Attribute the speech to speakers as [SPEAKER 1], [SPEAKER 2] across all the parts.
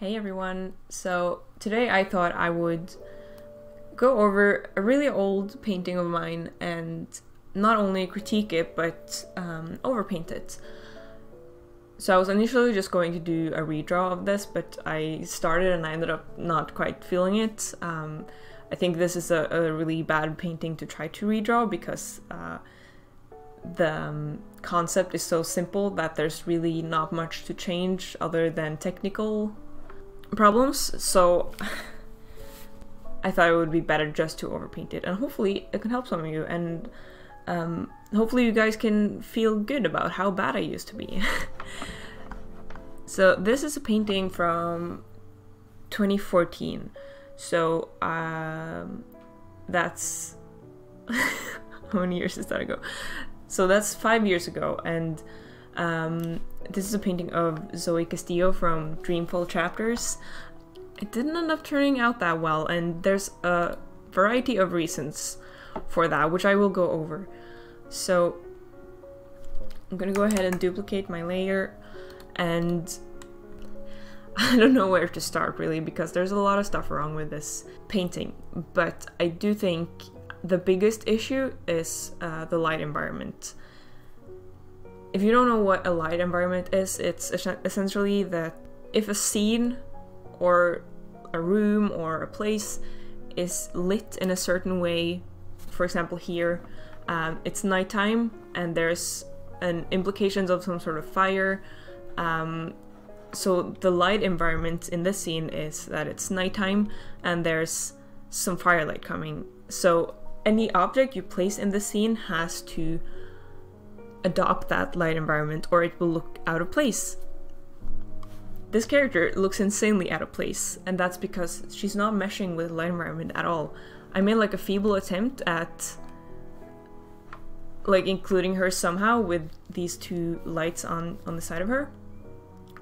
[SPEAKER 1] Hey everyone. So today I thought I would go over a really old painting of mine and not only critique it but um, overpaint it. So I was initially just going to do a redraw of this, but I started and I ended up not quite feeling it. Um, I think this is a, a, really bad painting to try to redraw because uh, the um, concept is so simple that there's really not much to change other than technical problems. So I thought it would be better just to overpaint it, and hopefully it can help some of you, and um, hopefully you guys can feel good about how bad I used to be. so this is a painting from 2014. So um, that's how many years is that ago? So that's five years ago, and um, this is a painting of Zoe Castillo from Dreamfall Chapters. It didn't end up turning out that well, and there's a variety of reasons for that, which I will go over. So I'm gonna go ahead and duplicate my layer, and I don't know where to start really because there's a lot of stuff wrong with this painting, but I do think the biggest issue is uh, the light environment. If you don't know what a light environment is, it's essentially that if a scene or a room or a place is lit in a certain way, for example here, um, it's nighttime and there's an implications of some sort of fire. Um, so the light environment in this scene is that it's nighttime and there's some firelight coming. So any object you place in the scene has to adopt that light environment or it will look out of place. This character looks insanely out of place, and that's because she's not meshing with light environment at all. I made like a feeble attempt at like including her somehow with these two lights on on the side of her.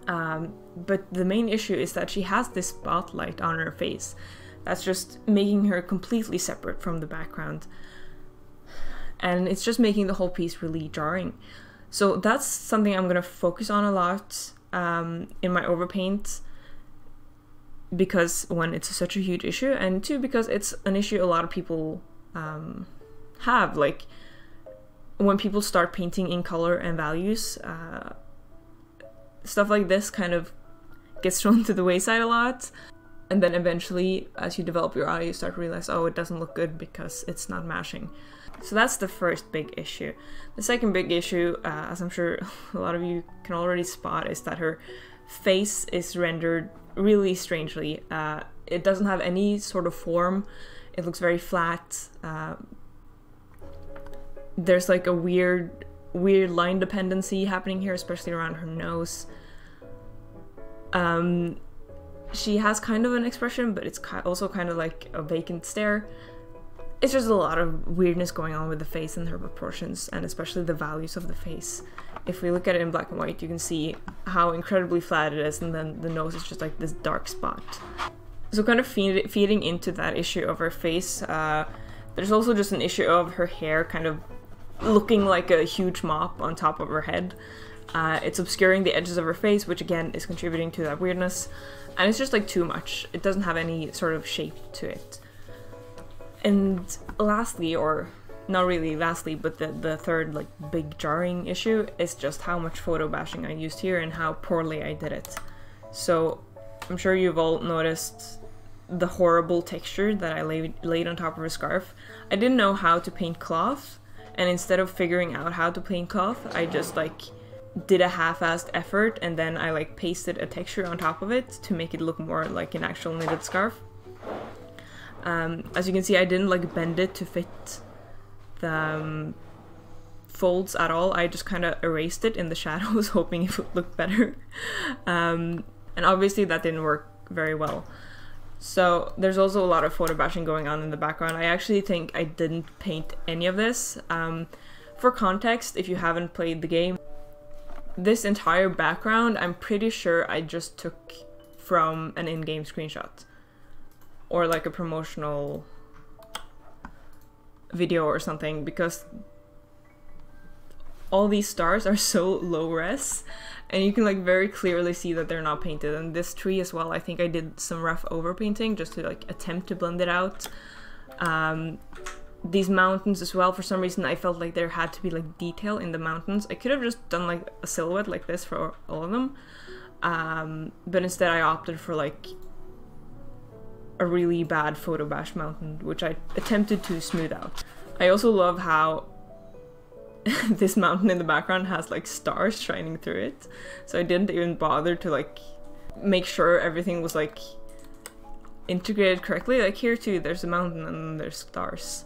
[SPEAKER 1] Um, but the main issue is that she has this spotlight on her face. That's just making her completely separate from the background and it's just making the whole piece really jarring. So that's something I'm gonna focus on a lot um, in my overpaint because one, it's such a huge issue, and two, because it's an issue a lot of people um, have. Like when people start painting in color and values, uh, stuff like this kind of gets thrown to the wayside a lot. And then eventually, as you develop your eye, you start to realize, oh, it doesn't look good because it's not mashing. So that's the first big issue. The second big issue, uh, as I'm sure a lot of you can already spot, is that her face is rendered really strangely. Uh, it doesn't have any sort of form. It looks very flat. Uh, there's like a weird, weird line dependency happening here, especially around her nose. Um, she has kind of an expression, but it's also kind of like a vacant stare it's just a lot of weirdness going on with the face and her proportions and especially the values of the face. If we look at it in black and white, you can see how incredibly flat it is and then the nose is just like this dark spot. So kind of feed, feeding into that issue of her face, uh, there's also just an issue of her hair kind of looking like a huge mop on top of her head. Uh, it's obscuring the edges of her face, which again is contributing to that weirdness. And it's just like too much. It doesn't have any sort of shape to it. And lastly, or not really lastly, but the, the third like big jarring issue is just how much photo bashing I used here and how poorly I did it. So I'm sure you've all noticed the horrible texture that I laid, laid on top of a scarf. I didn't know how to paint cloth, and instead of figuring out how to paint cloth, I just like did a half-assed effort and then I like pasted a texture on top of it to make it look more like an actual knitted scarf. Um, as you can see, I didn't like bend it to fit the um, folds at all. I just kind of erased it in the shadows, hoping it would look better. Um, and obviously that didn't work very well. So there's also a lot of photo bashing going on in the background. I actually think I didn't paint any of this. Um, for context, if you haven't played the game, this entire background, I'm pretty sure I just took from an in-game screenshot or like a promotional video or something because all these stars are so low res and you can like very clearly see that they're not painted. And this tree as well, I think I did some rough overpainting just to like attempt to blend it out. Um, these mountains as well, for some reason I felt like there had to be like detail in the mountains. I could have just done like a silhouette like this for all of them. Um, but instead I opted for like a really bad photo bash mountain, which I attempted to smooth out. I also love how this mountain in the background has like stars shining through it. So I didn't even bother to like make sure everything was like integrated correctly. Like here too, there's a mountain and there's stars.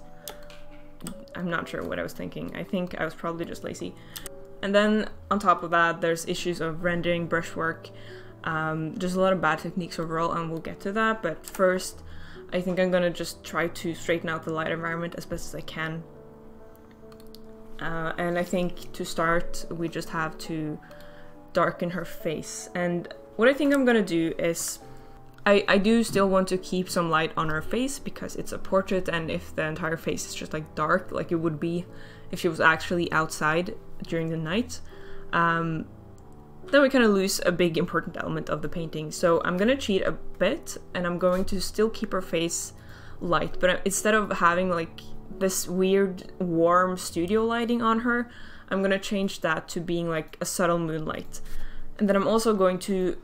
[SPEAKER 1] I'm not sure what I was thinking. I think I was probably just lazy. And then on top of that, there's issues of rendering, brushwork, um, just a lot of bad techniques overall, and we'll get to that. But first, I think I'm gonna just try to straighten out the light environment as best as I can. Uh, and I think to start, we just have to darken her face. And what I think I'm gonna do is I, I do still want to keep some light on her face because it's a portrait and if the entire face is just like dark like it would be if she was actually outside during the night um, then we kind of lose a big important element of the painting so I'm gonna cheat a bit and I'm going to still keep her face light but instead of having like this weird warm studio lighting on her I'm gonna change that to being like a subtle moonlight and then I'm also going to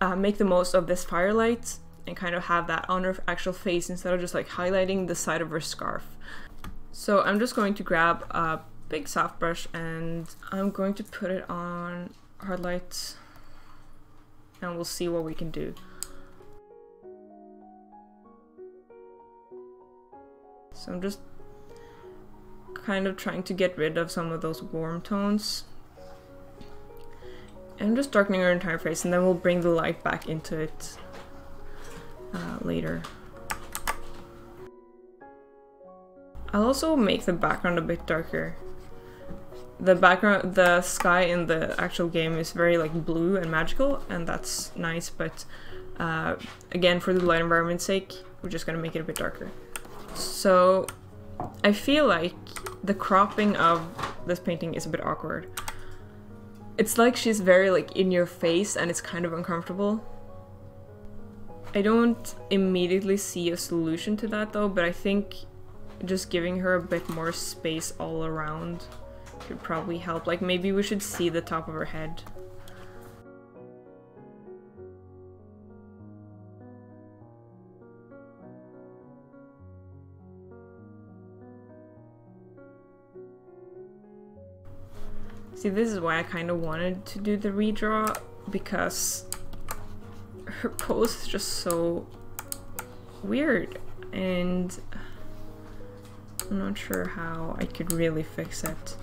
[SPEAKER 1] uh, make the most of this firelight and kind of have that on her actual face instead of just like highlighting the side of her scarf. So I'm just going to grab a big soft brush and I'm going to put it on hard light and we'll see what we can do. So I'm just kind of trying to get rid of some of those warm tones I'm just darkening her entire face and then we'll bring the light back into it uh, later. I'll also make the background a bit darker. The background, the sky in the actual game is very like blue and magical and that's nice but uh, again for the light environment's sake we're just gonna make it a bit darker. So I feel like the cropping of this painting is a bit awkward. It's like she's very like in your face and it's kind of uncomfortable. I don't immediately see a solution to that though, but I think just giving her a bit more space all around could probably help. Like maybe we should see the top of her head. See, this is why I kind of wanted to do the redraw, because her pose is just so weird, and I'm not sure how I could really fix it.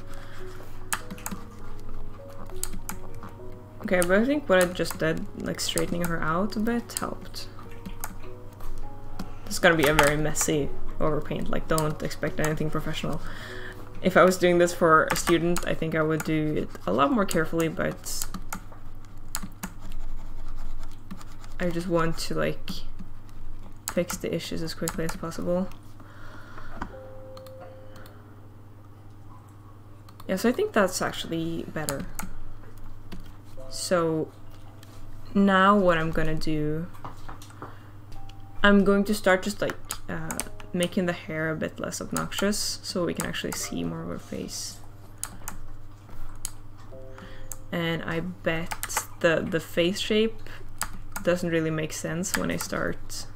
[SPEAKER 1] Okay, but I think what I just did, like straightening her out a bit, helped. It's gonna be a very messy overpaint, like don't expect anything professional if I was doing this for a student, I think I would do it a lot more carefully, but I just want to like fix the issues as quickly as possible. Yeah, so I think that's actually better. So now what I'm gonna do, I'm going to start just like uh, making the hair a bit less obnoxious so we can actually see more of her face. And I bet the, the face shape doesn't really make sense when I start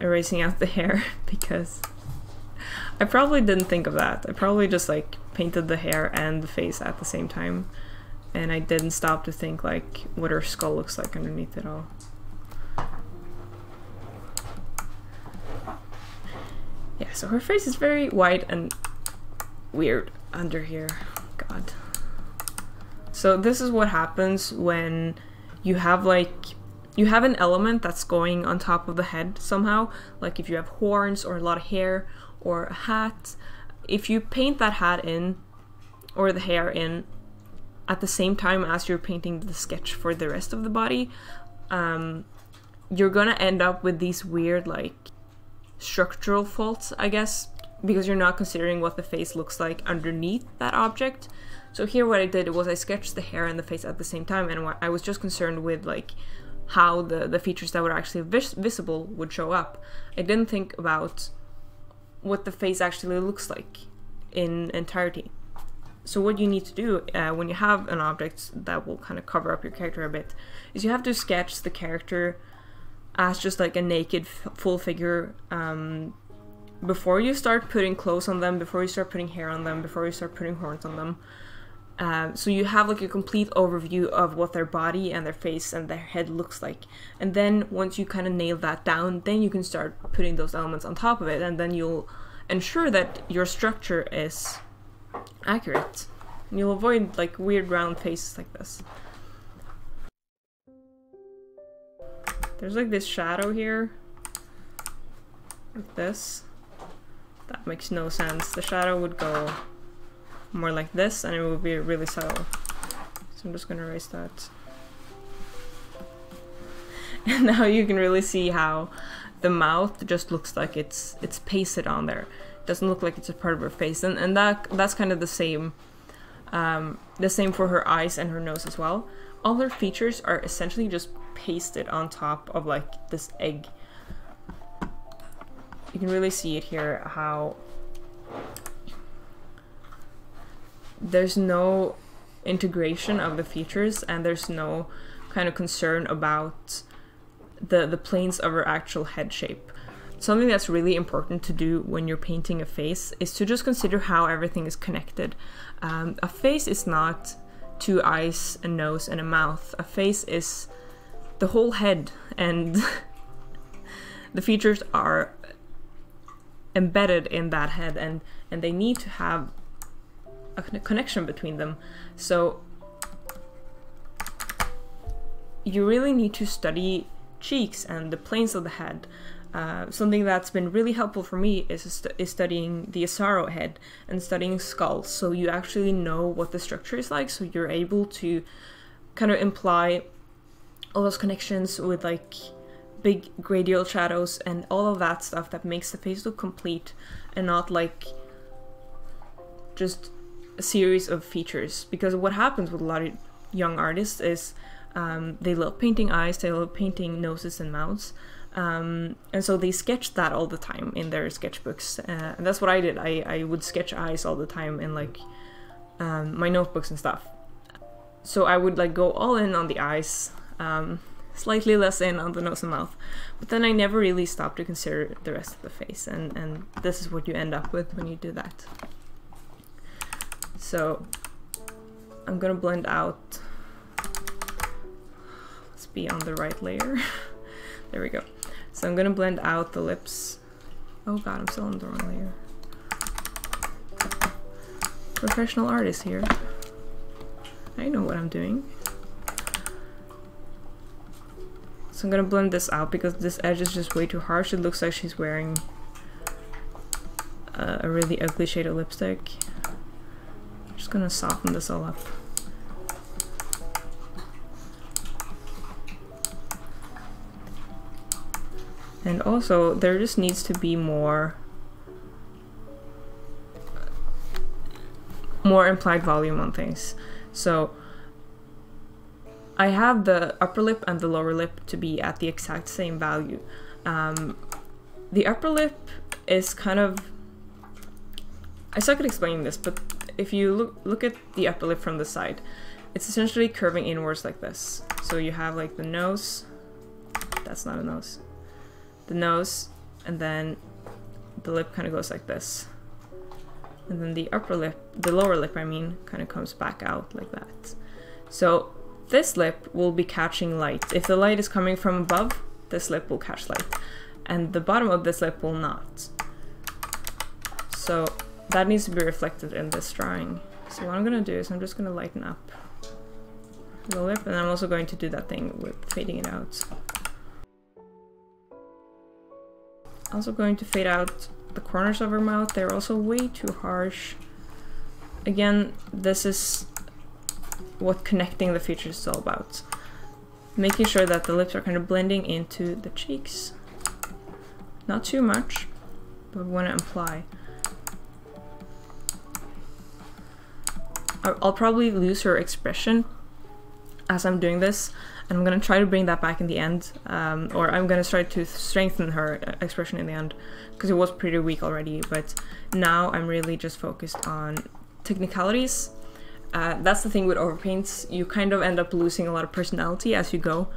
[SPEAKER 1] erasing out the hair because I probably didn't think of that. I probably just like painted the hair and the face at the same time and I didn't stop to think like what her skull looks like underneath it all. Yeah, so her face is very white and weird under here. God. So this is what happens when you have like you have an element that's going on top of the head somehow, like if you have horns or a lot of hair or a hat, if you paint that hat in or the hair in at the same time as you're painting the sketch for the rest of the body, um, you're gonna end up with these weird like structural faults, I guess, because you're not considering what the face looks like underneath that object. So here what I did was I sketched the hair and the face at the same time and I was just concerned with like how the, the features that were actually vis visible would show up. I didn't think about what the face actually looks like in entirety. So what you need to do uh, when you have an object that will kind of cover up your character a bit is you have to sketch the character as just like a naked full figure um, before you start putting clothes on them, before you start putting hair on them, before you start putting horns on them. Um, so you have like a complete overview of what their body and their face and their head looks like. And then once you kind of nail that down, then you can start putting those elements on top of it and then you'll ensure that your structure is accurate. And you'll avoid like weird round faces like this. There's like this shadow here. Like this. That makes no sense. The shadow would go more like this and it will be really subtle. So I'm just gonna erase that. And now you can really see how the mouth just looks like it's it's pasted on there. It doesn't look like it's a part of her face. And and that that's kind of the same um, the same for her eyes and her nose as well. All her features are essentially just pasted on top of like this egg. You can really see it here how there's no integration of the features and there's no kind of concern about the the planes of her actual head shape. Something that's really important to do when you're painting a face is to just consider how everything is connected. Um, a face is not two eyes, a nose, and a mouth. A face is the whole head, and the features are embedded in that head, and and they need to have a connection between them. So you really need to study cheeks and the planes of the head. Uh, something that's been really helpful for me is, is studying the Asaro head and studying skulls, so you actually know what the structure is like, so you're able to kind of imply all those connections with like big gradial shadows and all of that stuff that makes the face look complete and not like just a series of features because what happens with a lot of young artists is um, they love painting eyes, they love painting noses and mouths, um, and so they sketch that all the time in their sketchbooks. Uh, and that's what I did. I, I would sketch eyes all the time in like um, my notebooks and stuff. So I would like go all in on the eyes, um, slightly less in on the nose and mouth. But then I never really stopped to consider the rest of the face, and, and this is what you end up with when you do that. So I'm gonna blend out, let's be on the right layer. there we go. So I'm gonna blend out the lips. Oh god, I'm still on the wrong layer. Professional artist here. I know what I'm doing. So I'm gonna blend this out because this edge is just way too harsh. It looks like she's wearing a, a really ugly shade of lipstick just gonna soften this all up. And also, there just needs to be more more implied volume on things. So I have the upper lip and the lower lip to be at the exact same value. Um, the upper lip is kind of I suck at explaining this, but if you look look at the upper lip from the side, it's essentially curving inwards like this. So you have like the nose, that's not a nose, the nose, and then the lip kind of goes like this. And then the upper lip, the lower lip I mean, kind of comes back out like that. So this lip will be catching light. If the light is coming from above, this lip will catch light. And the bottom of this lip will not. So that needs to be reflected in this drawing. So what I'm gonna do is I'm just gonna lighten up the lip and I'm also going to do that thing with fading it out. Also going to fade out the corners of her mouth. They're also way too harsh. Again, this is what connecting the features is all about. Making sure that the lips are kind of blending into the cheeks. Not too much, but we want to imply I'll probably lose her expression as I'm doing this and I'm gonna try to bring that back in the end um, or I'm gonna try to strengthen her uh, expression in the end because it was pretty weak already but now I'm really just focused on technicalities. Uh, that's the thing with overpaints. You kind of end up losing a lot of personality as you go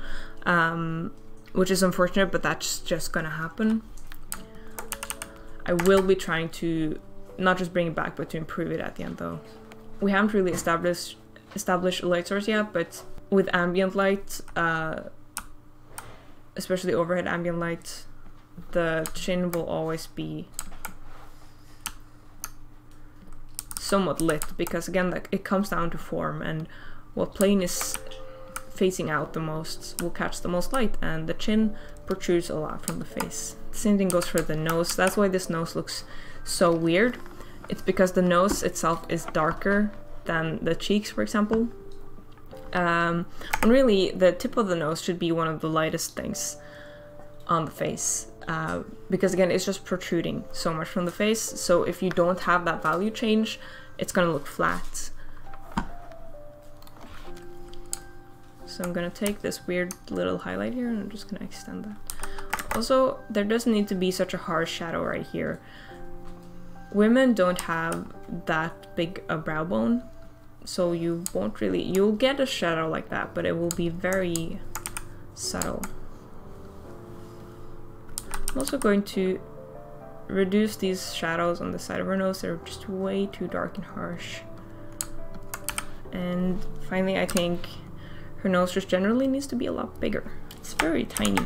[SPEAKER 1] um, which is unfortunate but that's just gonna happen. I will be trying to not just bring it back but to improve it at the end though we haven't really established established light source yet but with ambient light, uh, especially overhead ambient light, the chin will always be somewhat lit because again like it comes down to form and what plane is facing out the most will catch the most light and the chin protrudes a lot from the face. The Same thing goes for the nose. That's why this nose looks so weird. It's because the nose itself is darker than the cheeks, for example. Um, and really, the tip of the nose should be one of the lightest things on the face. Uh, because again, it's just protruding so much from the face. So if you don't have that value change, it's gonna look flat. So I'm gonna take this weird little highlight here and I'm just gonna extend that. Also, there doesn't need to be such a harsh shadow right here. Women don't have that big a brow bone, so you won't really you'll get a shadow like that but it will be very subtle. I'm also going to reduce these shadows on the side of her nose they're just way too dark and harsh. And finally I think her nose just generally needs to be a lot bigger. It's very tiny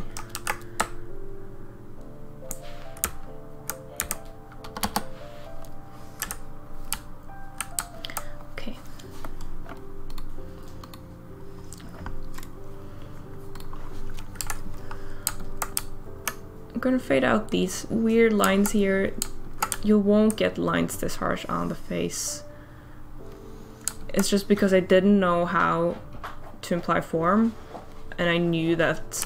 [SPEAKER 1] gonna fade out these weird lines here. You won't get lines this harsh on the face. It's just because I didn't know how to imply form and I knew that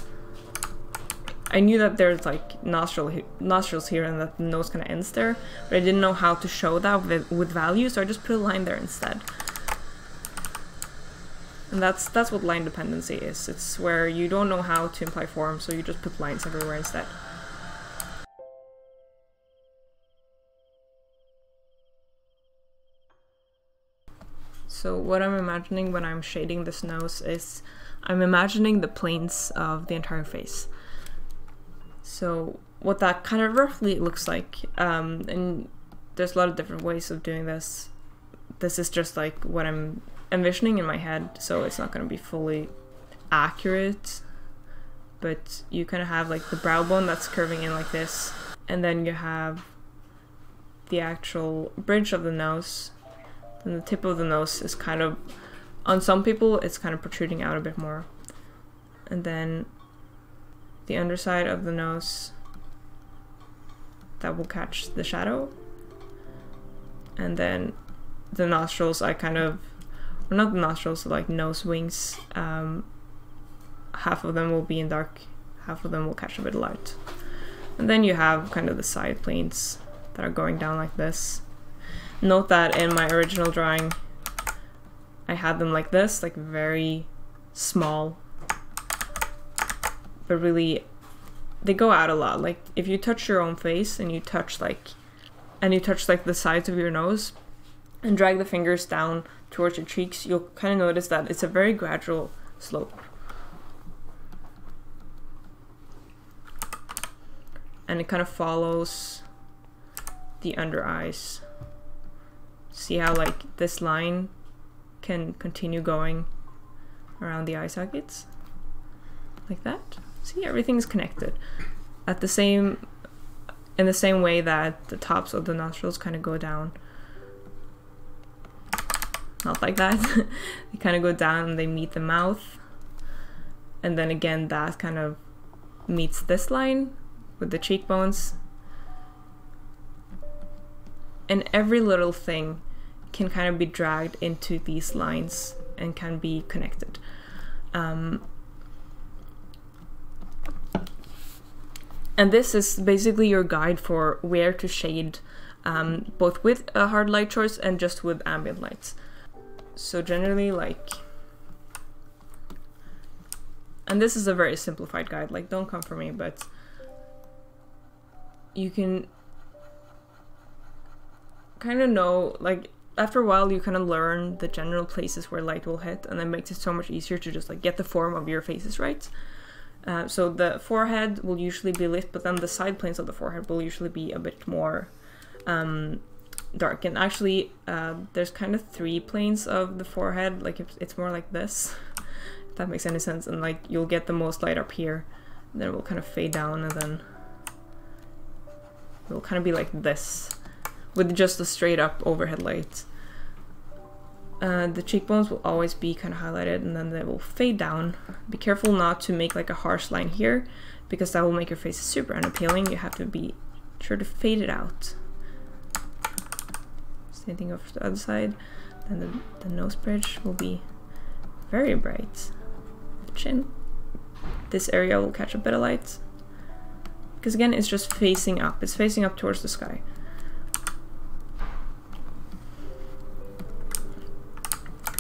[SPEAKER 1] I knew that there's like nostril nostrils here and that the nose kind of ends there, but I didn't know how to show that with, with value, so I just put a line there instead. And that's that's what line dependency is. It's where you don't know how to imply form, so you just put lines everywhere instead. So what I'm imagining when I'm shading this nose is I'm imagining the planes of the entire face. So what that kind of roughly looks like, um, and there's a lot of different ways of doing this. This is just like what I'm envisioning in my head, so it's not going to be fully accurate. But you kind of have like the brow bone that's curving in like this, and then you have the actual bridge of the nose and the tip of the nose is kind of, on some people, it's kind of protruding out a bit more. And then the underside of the nose, that will catch the shadow. And then the nostrils, I kind of, or not the nostrils, like nose wings, um, half of them will be in dark, half of them will catch a bit of light. And then you have kind of the side planes that are going down like this. Note that in my original drawing, I had them like this, like very small, but really, they go out a lot. Like if you touch your own face and you touch like, and you touch like the sides of your nose and drag the fingers down towards your cheeks, you'll kind of notice that it's a very gradual slope. And it kind of follows the under eyes see how like this line can continue going around the eye sockets? Like that? See everything's connected. At the same in the same way that the tops of the nostrils kind of go down. Not like that. They kind of go down and they meet the mouth. And then again that kind of meets this line with the cheekbones and every little thing can kind of be dragged into these lines and can be connected. Um, and this is basically your guide for where to shade um, both with a hard light choice and just with ambient lights. so generally like and this is a very simplified guide like don't come for me but you can kind of know like after a while you kind of learn the general places where light will hit and it makes it so much easier to just like get the form of your faces right. Uh, so the forehead will usually be lit but then the side planes of the forehead will usually be a bit more um, dark. And actually uh, there's kind of three planes of the forehead like if it's more like this if that makes any sense. And like you'll get the most light up here then it will kind of fade down and then it will kind of be like this with just the straight up overhead lights. uh, the cheekbones will always be kind of highlighted and then they will fade down be careful not to make like a harsh line here because that will make your face super unappealing you have to be sure to fade it out same thing over the other side. Then the, the nose bridge will be very bright. The chin. This area will catch a bit of light. Because again, it's just facing up. It's facing up towards the sky.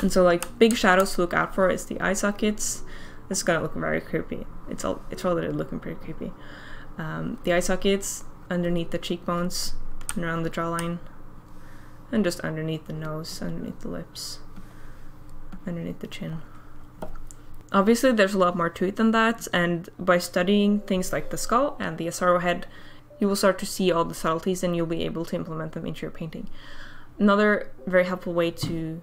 [SPEAKER 1] And so like big shadows to look out for is the eye sockets. This is gonna look very creepy. It's all it's already looking pretty creepy. Um, the eye sockets underneath the cheekbones and around the jawline and just underneath the nose, underneath the lips, underneath the chin. Obviously, there's a lot more to it than that, and by studying things like the skull and the Asaro head, you will start to see all the subtleties and you'll be able to implement them into your painting. Another very helpful way to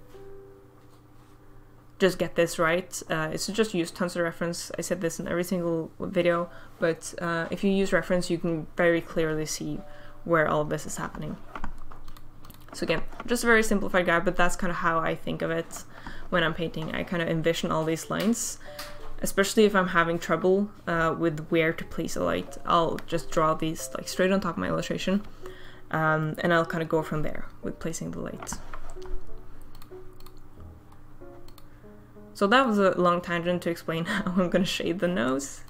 [SPEAKER 1] just get this right uh, just use tons of reference. I said this in every single video, but uh, if you use reference, you can very clearly see where all of this is happening. So again, just a very simplified guide, but that's kind of how I think of it when I'm painting. I kind of envision all these lines, especially if I'm having trouble uh, with where to place a light. I'll just draw these like straight on top of my illustration, um, and I'll kind of go from there with placing the light. So that was a long tangent to explain how I'm going to shade the nose.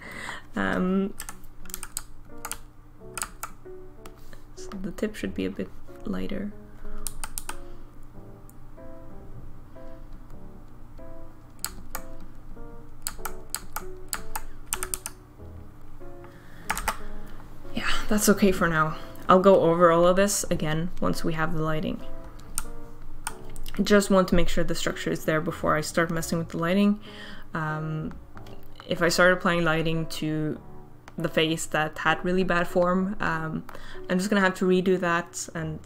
[SPEAKER 1] Um, so the tip should be a bit lighter. Yeah, that's okay for now. I'll go over all of this again once we have the lighting. Just want to make sure the structure is there before I start messing with the lighting. Um, if I start applying lighting to the face that had really bad form, um, I'm just gonna have to redo that and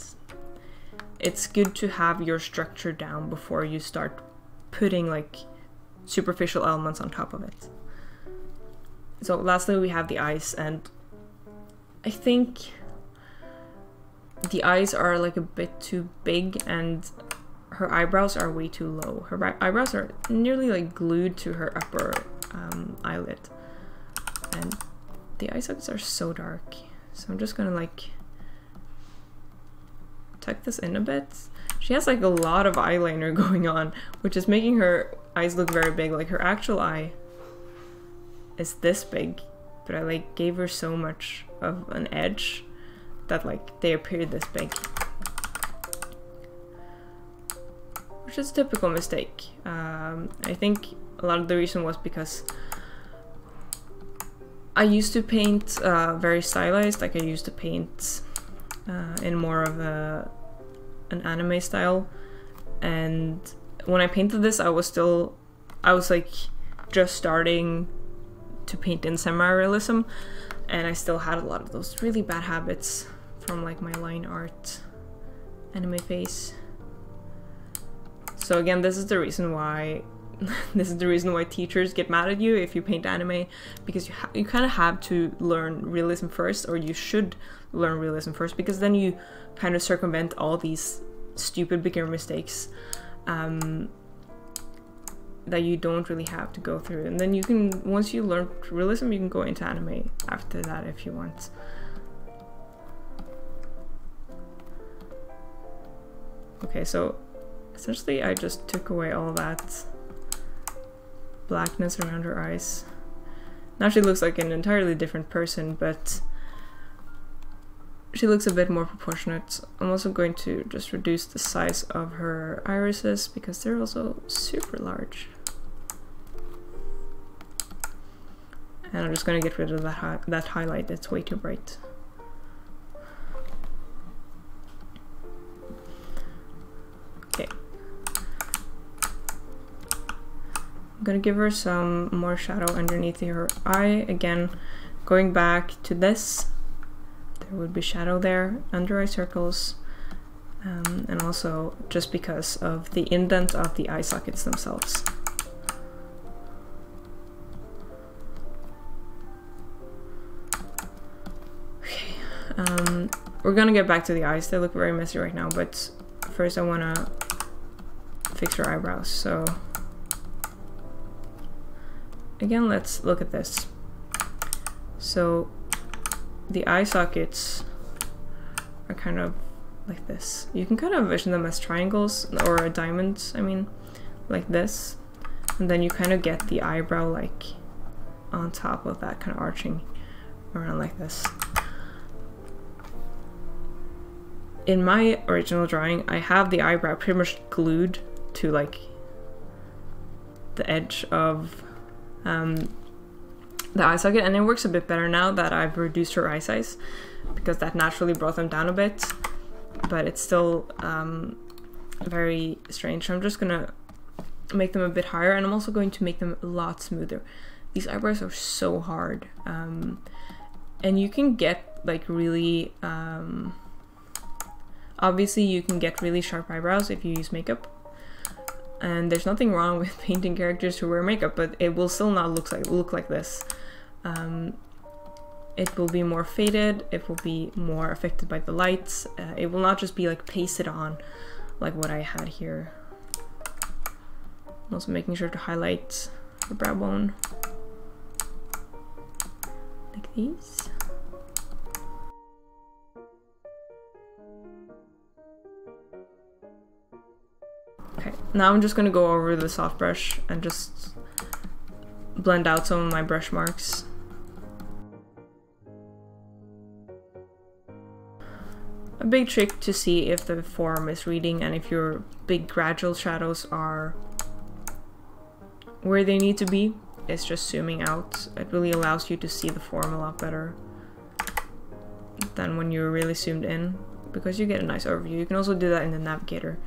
[SPEAKER 1] it's good to have your structure down before you start putting like superficial elements on top of it. So lastly we have the eyes and I think the eyes are like a bit too big and her eyebrows are way too low. Her eyebrows are nearly like glued to her upper um, eyelid. And the eye sockets are so dark. So I'm just gonna like tuck this in a bit. She has like a lot of eyeliner going on, which is making her eyes look very big. Like her actual eye is this big, but I like gave her so much of an edge that like they appear this big. Which is a typical mistake. Um, I think a lot of the reason was because I used to paint uh, very stylized, like I used to paint uh, in more of a an anime style and when I painted this I was still I was like just starting to paint in semi-realism and I still had a lot of those really bad habits from like my line art anime face. So again, this is the reason why this is the reason why teachers get mad at you if you paint anime because you you kind of have to learn realism first or you should learn realism first because then you kind of circumvent all these stupid beginner mistakes um, that you don't really have to go through. And then you can, once you learn realism, you can go into anime after that if you want. Okay, so essentially I just took away all that blackness around her eyes. Now she looks like an entirely different person, but she looks a bit more proportionate. I'm also going to just reduce the size of her irises because they're also super large. And I'm just going to get rid of that, hi that highlight, it's way too bright. I'm to give her some more shadow underneath her eye. Again, going back to this there would be shadow there, under eye circles, um, and also just because of the indent of the eye sockets themselves. Okay, um, we're gonna get back to the eyes. They look very messy right now, but first I wanna fix her eyebrows. So again, let's look at this. So the eye sockets are kind of like this. You can kind of envision them as triangles or a diamond, I mean, like this. And then you kind of get the eyebrow like on top of that kind of arching around like this. In my original drawing, I have the eyebrow pretty much glued to like the edge of um, the eye socket and it works a bit better now that I've reduced her eye size because that naturally brought them down a bit but it's still um, very strange. So I'm just gonna make them a bit higher and I'm also going to make them a lot smoother. These eyebrows are so hard um, and you can get like really um, obviously you can get really sharp eyebrows if you use makeup and there's nothing wrong with painting characters who wear makeup but it will still not look like look like this um, it will be more faded, it will be more affected by the lights, uh, it will not just be like pasted on like what I had here. I'm also making sure to highlight the brow bone like these. Okay, now I'm just gonna go over the soft brush and just blend out some of my brush marks. A big trick to see if the form is reading and if your big gradual shadows are where they need to be is just zooming out. It really allows you to see the form a lot better than when you're really zoomed in because you get a nice overview. You can also do that in the navigator.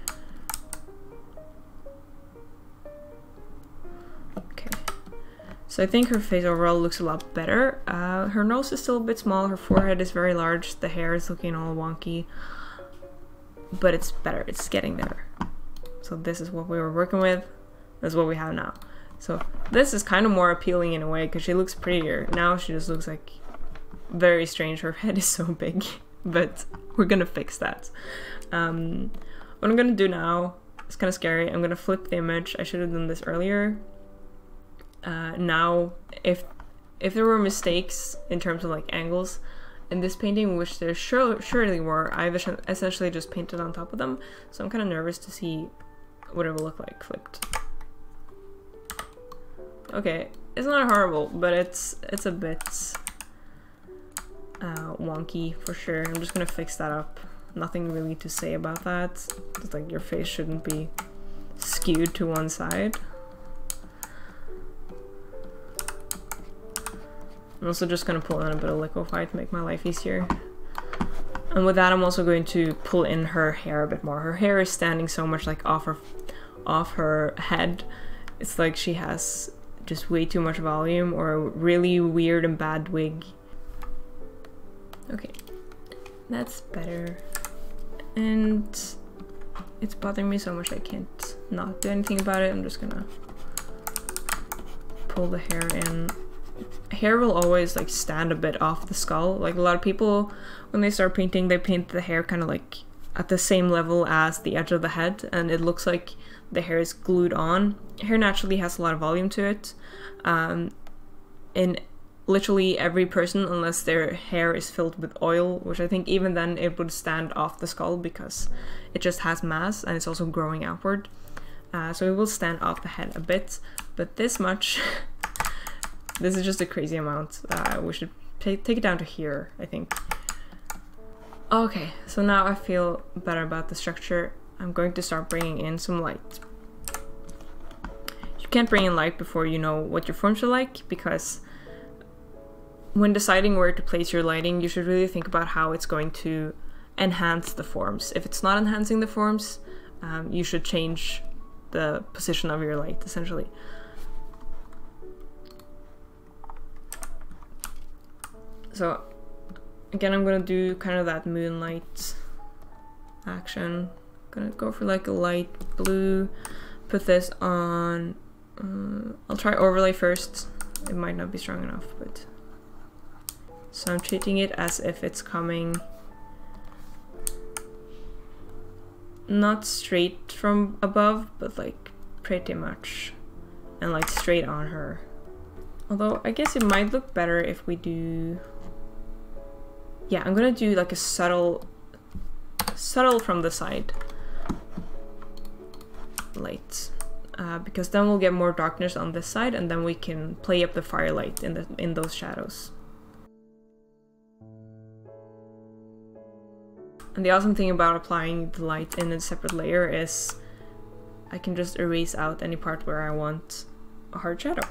[SPEAKER 1] So I think her face overall looks a lot better. Uh, her nose is still a bit small, her forehead is very large, the hair is looking all wonky. But it's better, it's getting there. So this is what we were working with, this is what we have now. So this is kind of more appealing in a way because she looks prettier. Now she just looks like very strange, her head is so big. but we're gonna fix that. Um, what I'm gonna do now, it's kind of scary, I'm gonna flip the image. I should have done this earlier uh, now if if there were mistakes in terms of like angles in this painting, which there sure, surely were, I've essentially just painted on top of them. So I'm kind of nervous to see what it will look like flipped. Okay, it's not horrible, but it's it's a bit uh, wonky for sure. I'm just gonna fix that up. Nothing really to say about that. Just like your face shouldn't be skewed to one side. I'm also just going to pull in a bit of liquify to make my life easier. And with that, I'm also going to pull in her hair a bit more. Her hair is standing so much like off her, off her head. It's like she has just way too much volume or a really weird and bad wig. Okay, that's better. And it's bothering me so much I can't not do anything about it. I'm just gonna pull the hair in hair will always like stand a bit off the skull. Like a lot of people, when they start painting, they paint the hair kind of like at the same level as the edge of the head, and it looks like the hair is glued on. Hair naturally has a lot of volume to it. Um, in literally every person, unless their hair is filled with oil, which I think even then it would stand off the skull because it just has mass and it's also growing outward. Uh, so it will stand off the head a bit, but this much This is just a crazy amount. Uh, we should take it down to here, I think. Okay, so now I feel better about the structure. I'm going to start bringing in some light. You can't bring in light before you know what your forms are like because when deciding where to place your lighting, you should really think about how it's going to enhance the forms. If it's not enhancing the forms, um, you should change the position of your light essentially. So again, I'm gonna do kind of that moonlight action. Gonna go for like a light blue. Put this on. Uh, I'll try overlay first. It might not be strong enough, but so I'm treating it as if it's coming not straight from above, but like pretty much and like straight on her. Although I guess it might look better if we do yeah, I'm gonna do like a subtle, subtle from the side light. Uh, because then we'll get more darkness on this side and then we can play up the firelight in, the, in those shadows. And the awesome thing about applying the light in a separate layer is I can just erase out any part where I want a hard shadow.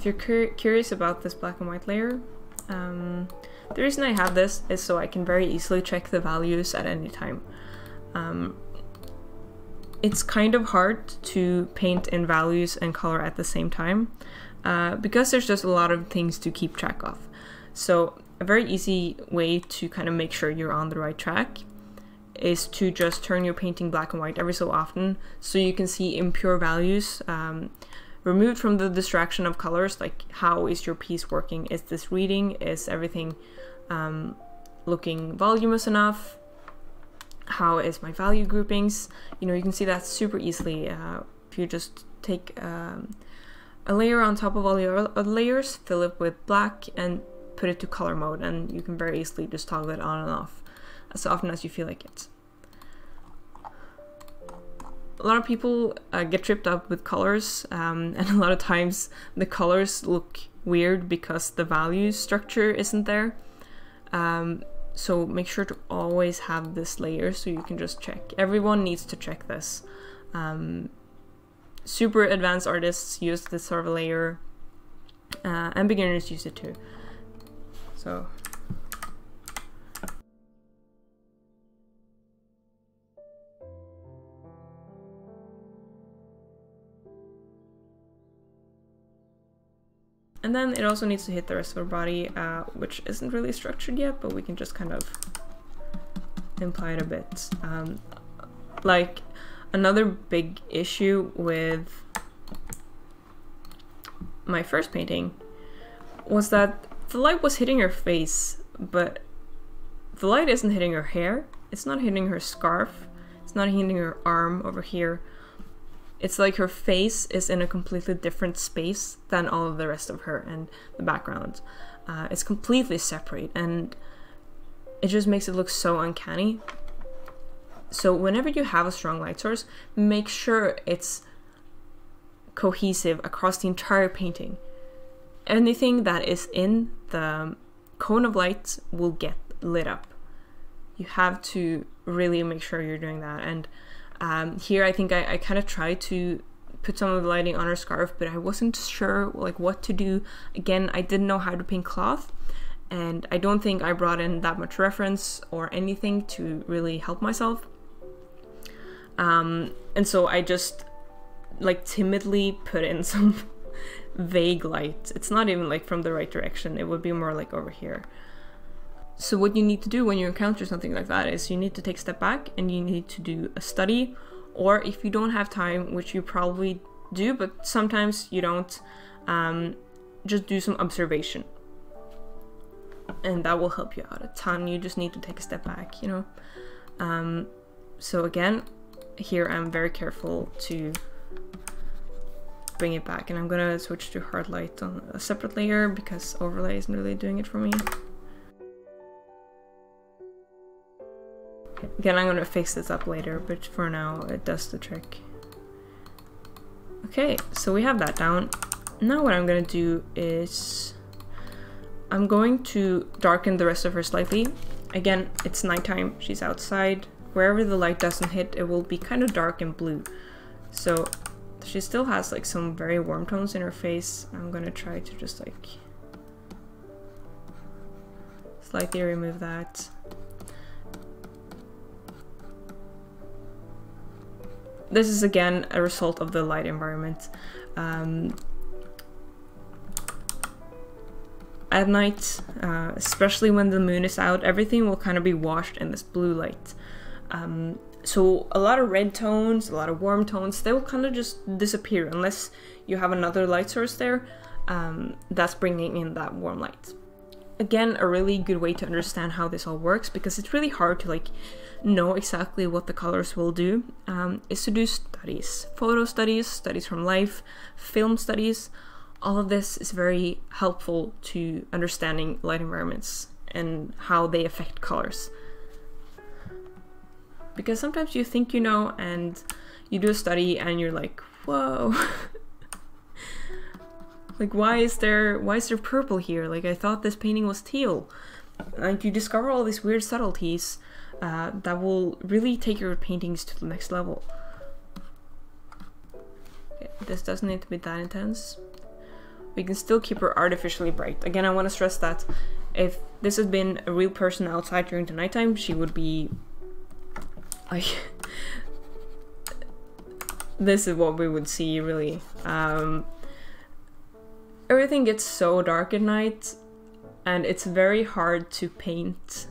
[SPEAKER 1] If you're cur curious about this black and white layer, um, the reason I have this is so I can very easily check the values at any time. Um, it's kind of hard to paint in values and color at the same time uh, because there's just a lot of things to keep track of. So a very easy way to kind of make sure you're on the right track is to just turn your painting black and white every so often so you can see impure values um, removed from the distraction of colors like how is your piece working? Is this reading? Is everything um, looking voluminous enough? How is my value groupings? You know you can see that super easily uh, if you just take um, a layer on top of all your layers fill it with black and put it to color mode and you can very easily just toggle it on and off as often as you feel like it a lot of people uh, get tripped up with colors um, and a lot of times the colors look weird because the value structure isn't there. Um, so make sure to always have this layer so you can just check. Everyone needs to check this. Um, super advanced artists use this sort of layer uh, and beginners use it too. So And then it also needs to hit the rest of our body, uh, which isn't really structured yet, but we can just kind of imply it a bit. Um, like, another big issue with my first painting was that the light was hitting her face, but the light isn't hitting her hair, it's not hitting her scarf, it's not hitting her arm over here, it's like her face is in a completely different space than all of the rest of her and the background. Uh, it's completely separate and it just makes it look so uncanny. So whenever you have a strong light source, make sure it's cohesive across the entire painting. Anything that is in the cone of light will get lit up. You have to really make sure you're doing that and um, here I think I, I kind of tried to put some of the lighting on her scarf, but I wasn't sure like what to do. Again, I didn't know how to paint cloth, and I don't think I brought in that much reference or anything to really help myself. Um, and so I just like timidly put in some vague light. It's not even like from the right direction. It would be more like over here. So what you need to do when you encounter something like that is you need to take a step back and you need to do a study or if you don't have time, which you probably do, but sometimes you don't, um, just do some observation. And that will help you out a ton. You just need to take a step back, you know? Um, so again, here I'm very careful to bring it back and I'm gonna switch to hard light on a separate layer because overlay isn't really doing it for me. Again, I'm gonna fix this up later, but for now, it does the trick. Okay, so we have that down. Now what I'm gonna do is I'm going to darken the rest of her slightly. Again, it's nighttime, she's outside. Wherever the light doesn't hit, it will be kind of dark and blue. So she still has like some very warm tones in her face. I'm gonna try to just like slightly remove that. This is again a result of the light environment. Um, at night, uh, especially when the moon is out, everything will kind of be washed in this blue light. Um, so a lot of red tones, a lot of warm tones, they will kind of just disappear unless you have another light source there um, that's bringing in that warm light. Again, a really good way to understand how this all works because it's really hard to like know exactly what the colors will do um, is to do studies, photo studies, studies from life, film studies, all of this is very helpful to understanding light environments and how they affect colors. Because sometimes you think you know and you do a study and you're like, whoa. like why is there why is there purple here? Like I thought this painting was teal. Like you discover all these weird subtleties uh, that will really take your paintings to the next level. Okay, this doesn't need to be that intense we can still keep her artificially bright. Again, I want to stress that if this had been a real person outside during the nighttime, she would be like this is what we would see really. Um, everything gets so dark at night and it's very hard to paint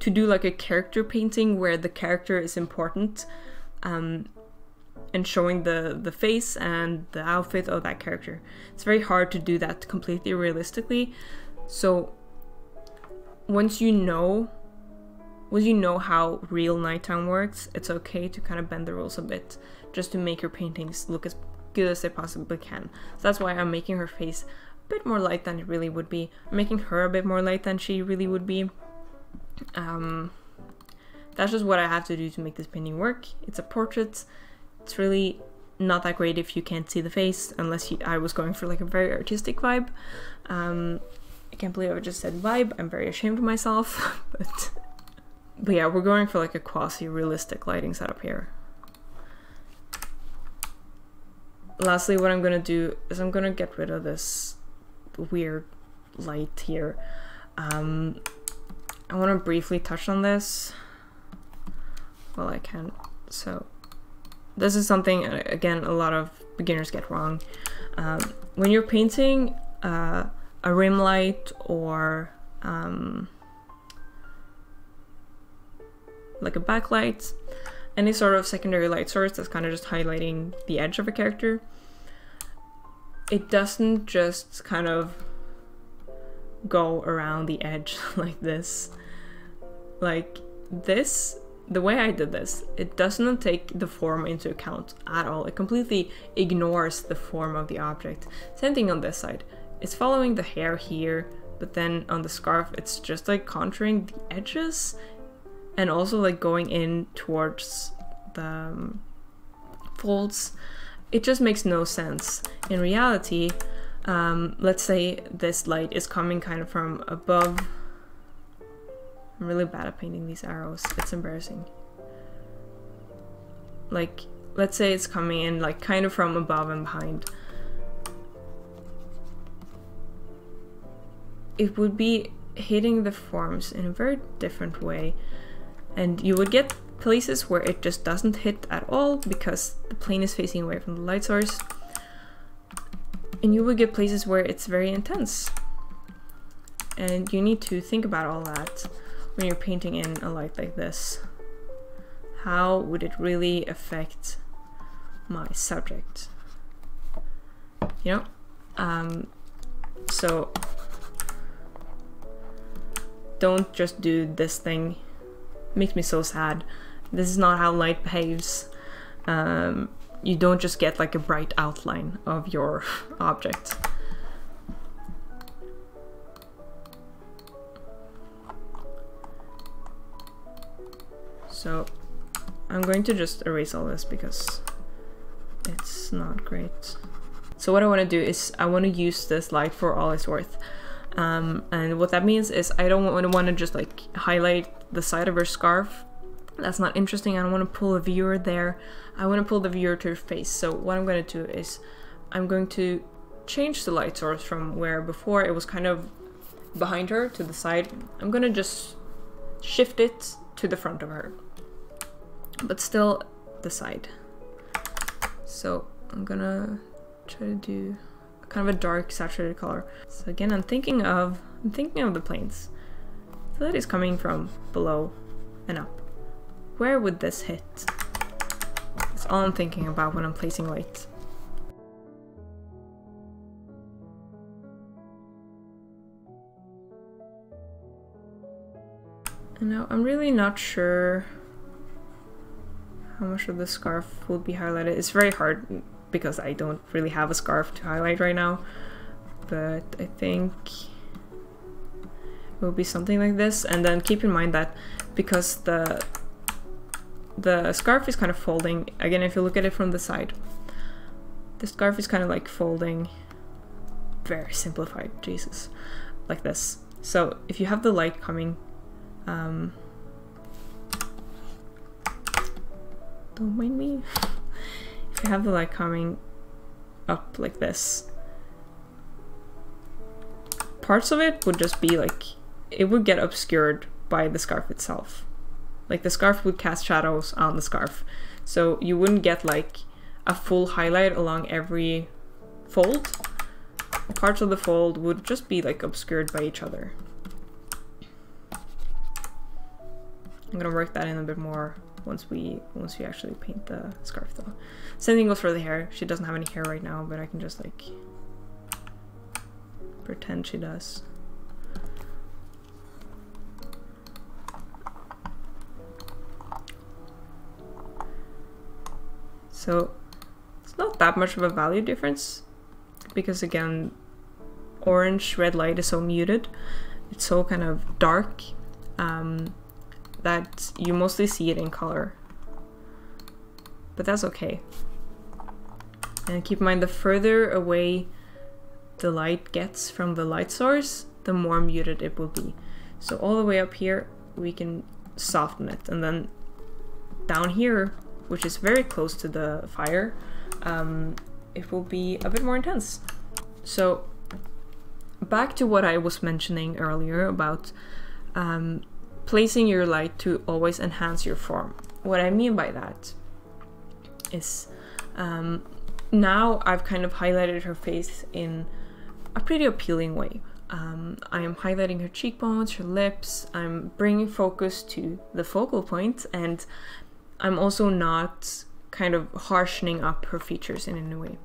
[SPEAKER 1] to do like a character painting where the character is important um, and showing the the face and the outfit of that character. It's very hard to do that completely realistically. So once you know once you know how real nighttime works, it's okay to kind of bend the rules a bit just to make your paintings look as good as I possibly can. So that's why I'm making her face a bit more light than it really would be. I'm making her a bit more light than she really would be. Um, that's just what I have to do to make this painting work. It's a portrait, it's really not that great if you can't see the face, unless you, I was going for like a very artistic vibe. Um, I can't believe I just said vibe. I'm very ashamed of myself, but but yeah, we're going for like a quasi-realistic lighting setup here. Lastly, what I'm gonna do is I'm gonna get rid of this weird light here. Um, I want to briefly touch on this. Well, I can. So this is something, uh, again, a lot of beginners get wrong. Um, when you're painting uh, a rim light or um, like a backlight, any sort of secondary light source that's kind of just highlighting the edge of a character, it doesn't just kind of go around the edge like this. Like this the way I did this, it does not take the form into account at all. It completely ignores the form of the object. Same thing on this side. It's following the hair here, but then on the scarf, it's just like contouring the edges and also like going in towards the um, folds. It just makes no sense. In reality, um, let's say this light is coming kind of from above I'm really bad at painting these arrows. It's embarrassing. Like, let's say it's coming in like kind of from above and behind. It would be hitting the forms in a very different way. And you would get places where it just doesn't hit at all because the plane is facing away from the light source. And you would get places where it's very intense. And you need to think about all that when you're painting in a light like this. How would it really affect my subject? You know? Um, so don't just do this thing. Makes me so sad. This is not how light behaves. Um, you don't just get like a bright outline of your object. So I'm going to just erase all this because it's not great. So what I want to do is I want to use this light for all it's worth. Um, and what that means is I don't want to just like highlight the side of her scarf. That's not interesting. I don't want to pull the viewer there. I want to pull the viewer to her face. So what I'm going to do is I'm going to change the light source from where before it was kind of behind her to the side. I'm going to just shift it to the front of her, but still the side. So I'm gonna try to do kind of a dark saturated color. So again, I'm thinking of I'm thinking of the planes. So that is coming from below and up. Where would this hit? That's all I'm thinking about when I'm placing light. And now I'm really not sure how much of the scarf will be highlighted. It's very hard because I don't really have a scarf to highlight right now. But I think it will be something like this. And then keep in mind that because the the scarf is kind of folding, again if you look at it from the side, the scarf is kind of like folding, very simplified, Jesus, like this. So if you have the light coming, um, don't mind me. You have the light coming up like this, parts of it would just be like, it would get obscured by the scarf itself. Like the scarf would cast shadows on the scarf. So you wouldn't get like a full highlight along every fold. Parts of the fold would just be like obscured by each other. I'm gonna work that in a bit more once we once we actually paint the scarf though. Same thing goes for the hair. She doesn't have any hair right now, but I can just like pretend she does. So it's not that much of a value difference because again, orange red light is so muted. It's so kind of dark. Um, that you mostly see it in color. But that's okay. And keep in mind, the further away the light gets from the light source, the more muted it will be. So all the way up here, we can soften it. And then down here, which is very close to the fire, um, it will be a bit more intense. So back to what I was mentioning earlier about um, placing your light to always enhance your form. What I mean by that is um, now I've kind of highlighted her face in a pretty appealing way. Um, I am highlighting her cheekbones, her lips, I'm bringing focus to the focal point, and I'm also not kind of harshening up her features in any way.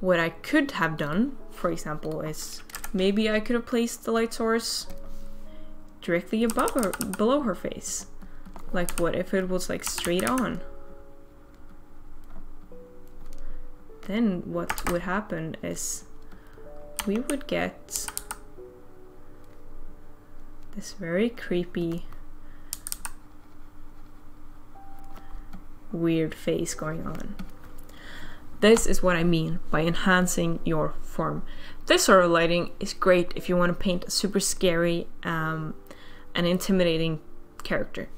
[SPEAKER 1] What I could have done, for example, is maybe I could have placed the light source directly above her, below her face. Like what if it was like straight on? Then what would happen is we would get this very creepy weird face going on. This is what I mean by enhancing your form. This sort of lighting is great if you want to paint a super scary um, an intimidating character.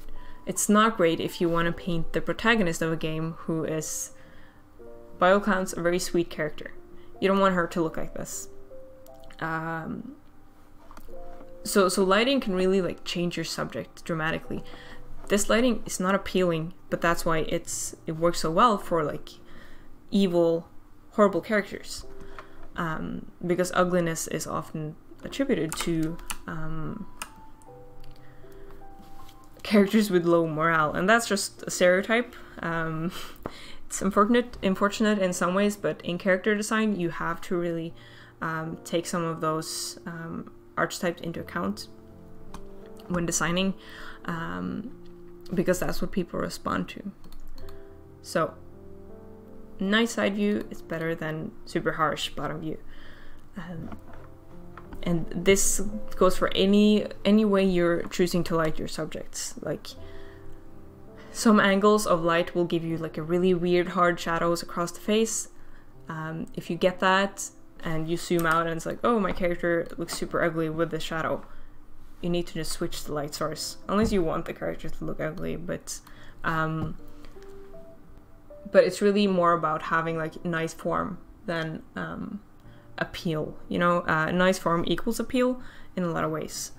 [SPEAKER 1] It's not great if you want to paint the protagonist of a game who is, accounts, a very sweet character. You don't want her to look like this. Um, so, so lighting can really like change your subject dramatically. This lighting is not appealing, but that's why it's it works so well for like evil, horrible characters. Um, because ugliness is often attributed to um, characters with low morale, and that's just a stereotype. Um, it's unfortunate, unfortunate in some ways, but in character design, you have to really um, take some of those um, archetypes into account when designing, um, because that's what people respond to. So, nice side view is better than super harsh bottom view. And this goes for any any way you're choosing to light your subjects like some angles of light will give you like a really weird hard shadows across the face. Um, if you get that and you zoom out and it's like, oh, my character looks super ugly with the shadow, you need to just switch the light source. Unless you want the character to look ugly, but um, but it's really more about having like nice form than um, appeal. You know, uh, nice form equals appeal in a lot of ways.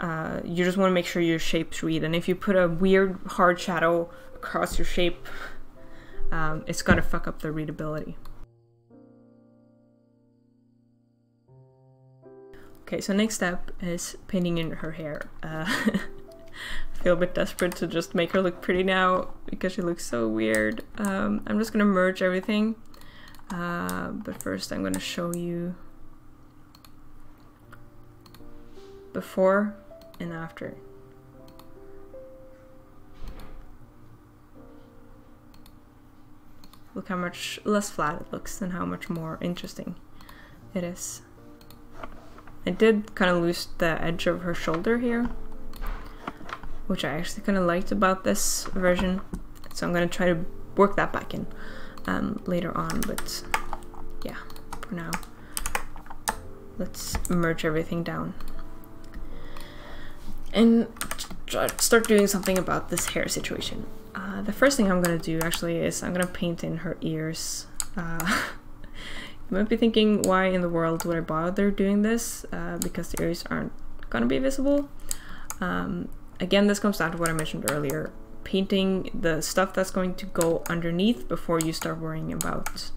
[SPEAKER 1] Uh, you just want to make sure your shape's read, and if you put a weird hard shadow across your shape, um, it's gonna fuck up the readability. Okay, so next step is painting in her hair. Uh, I feel a bit desperate to just make her look pretty now because she looks so weird. Um, I'm just gonna merge everything, uh, but first I'm gonna show you before and after. Look how much less flat it looks and how much more interesting it is. I did kind of lose the edge of her shoulder here, which I actually kind of liked about this version. So I'm going to try to work that back in um, later on, but yeah, for now, let's merge everything down. And start doing something about this hair situation. Uh, the first thing I'm to do actually is I'm to paint in her ears. Uh, You might be thinking, why in the world would I bother doing this? Uh, because the ears aren't gonna be visible. Um, again, this comes down to what I mentioned earlier. Painting the stuff that's going to go underneath before you start worrying about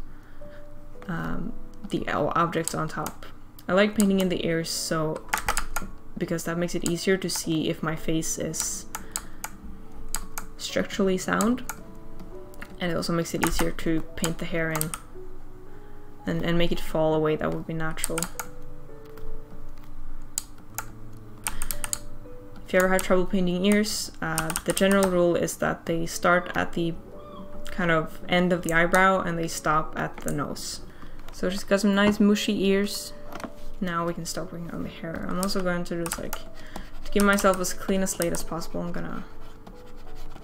[SPEAKER 1] um, the objects on top. I like painting in the ears so because that makes it easier to see if my face is structurally sound and it also makes it easier to paint the hair in and, and make it fall away, that would be natural. If you ever have trouble painting ears, uh, the general rule is that they start at the kind of end of the eyebrow and they stop at the nose. So just got some nice mushy ears. Now we can start working on the hair. I'm also going to just like, to give myself as clean a slate as possible, I'm gonna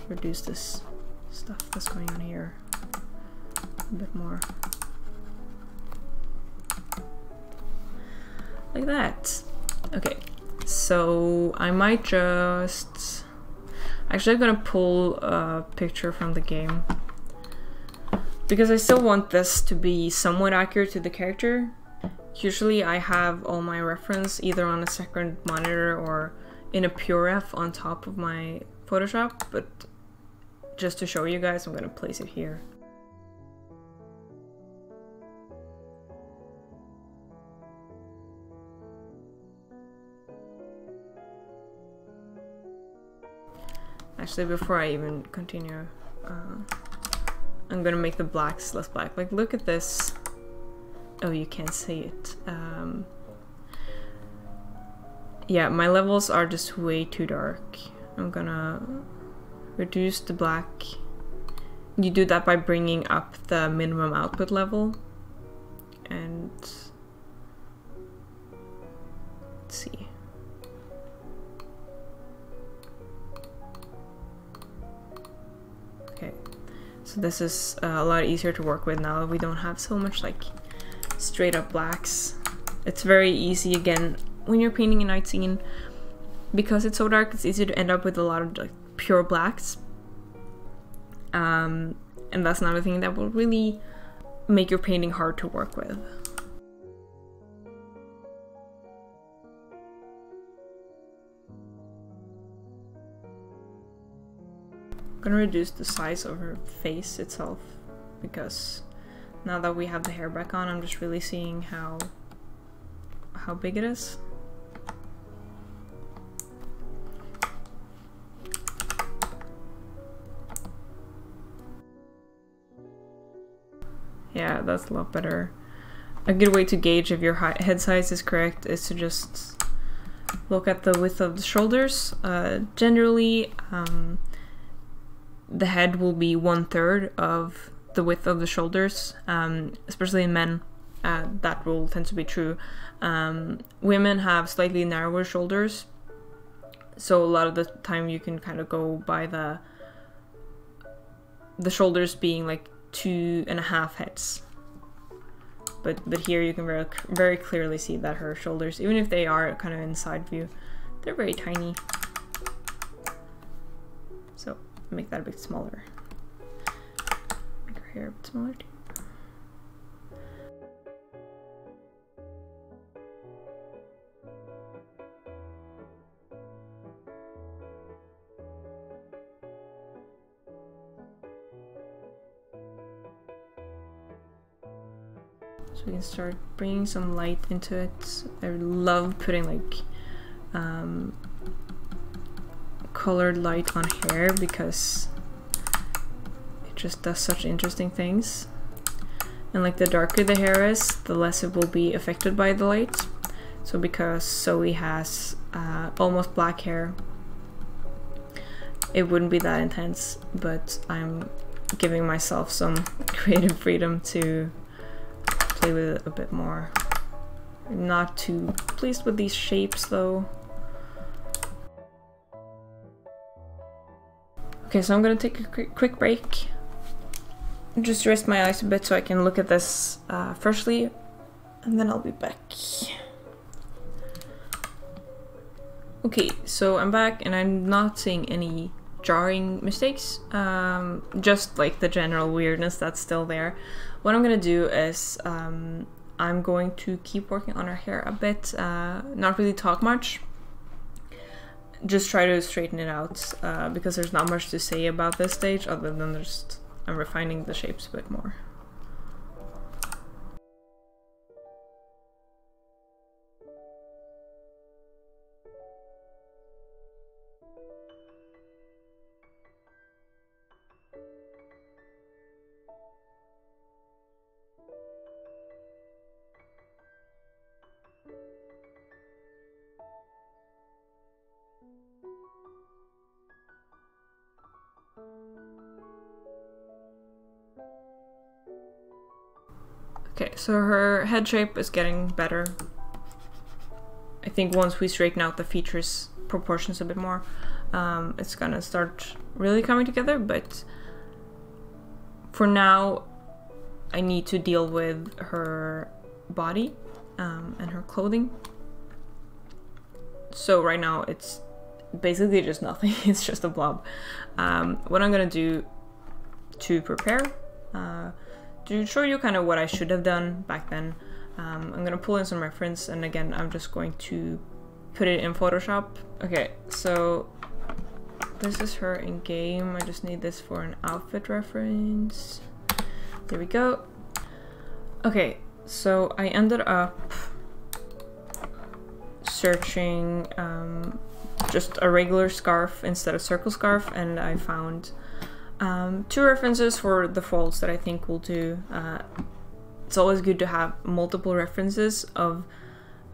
[SPEAKER 1] reduce this stuff that's going on here a bit more. like that. Okay, so I might just... Actually, I'm gonna pull a picture from the game. Because I still want this to be somewhat accurate to the character. Usually I have all my reference either on a second monitor or in a PureRef on top of my Photoshop, but just to show you guys, I'm gonna place it here. Actually, before I even continue, uh, I'm gonna make the blacks less black. Like, look at this. Oh, you can't see it. Um, yeah, my levels are just way too dark. I'm gonna reduce the black. You do that by bringing up the minimum output level. And let's see. So this is uh, a lot easier to work with now that we don't have so much like straight up blacks. It's very easy again when you're painting a night scene because it's so dark it's easy to end up with a lot of like pure blacks. Um, and that's another thing that will really make your painting hard to work with. Gonna reduce the size of her face itself because now that we have the hair back on, I'm just really seeing how how big it is. Yeah, that's a lot better. A good way to gauge if your head size is correct is to just look at the width of the shoulders. Uh, generally, um, the head will be one third of the width of the shoulders, um, especially in men. Uh, that rule tends to be true. Um, women have slightly narrower shoulders, so a lot of the time you can kind of go by the the shoulders being like two and a half heads. But but here you can very very clearly see that her shoulders, even if they are kind of in side view, they're very tiny. So make that a bit smaller. Make her hair a bit smaller too. So we can start bringing some light into it. I love putting like um, colored light on hair because it just does such interesting things. And like the darker the hair is, the less it will be affected by the light. So because Zoe has uh, almost black hair, it wouldn't be that intense, but I'm giving myself some creative freedom to play with it a bit more. I'm not too pleased with these shapes though. Okay, so I'm gonna take a quick, break. Just rest my eyes a bit so I can look at this uh, freshly, and then I'll be back. Okay, so I'm back and I'm not seeing any jarring mistakes, um, just like the general weirdness that's still there. What I'm gonna do is um, I'm going to keep working on her hair a bit, uh, not really talk much, just try to straighten it out uh, because there's not much to say about this stage other than just I'm refining the shapes a bit more. So her head shape is getting better. I think once we straighten out the features proportions a bit more, um, it's gonna start really coming together, but for now, I need to deal with her body um, and her clothing. So right now it's basically just nothing, it's just a blob. Um, what I'm gonna do to prepare uh, to show you kind of what I should have done back then. Um, I'm gonna pull in some reference and again I'm just going to put it in Photoshop. Okay, so this is her in game. I just need this for an outfit reference. There we go. Okay, so I ended up searching um, just a regular scarf instead of circle scarf and I found um, two references for the folds that I think will do. Uh, it's always good to have multiple references of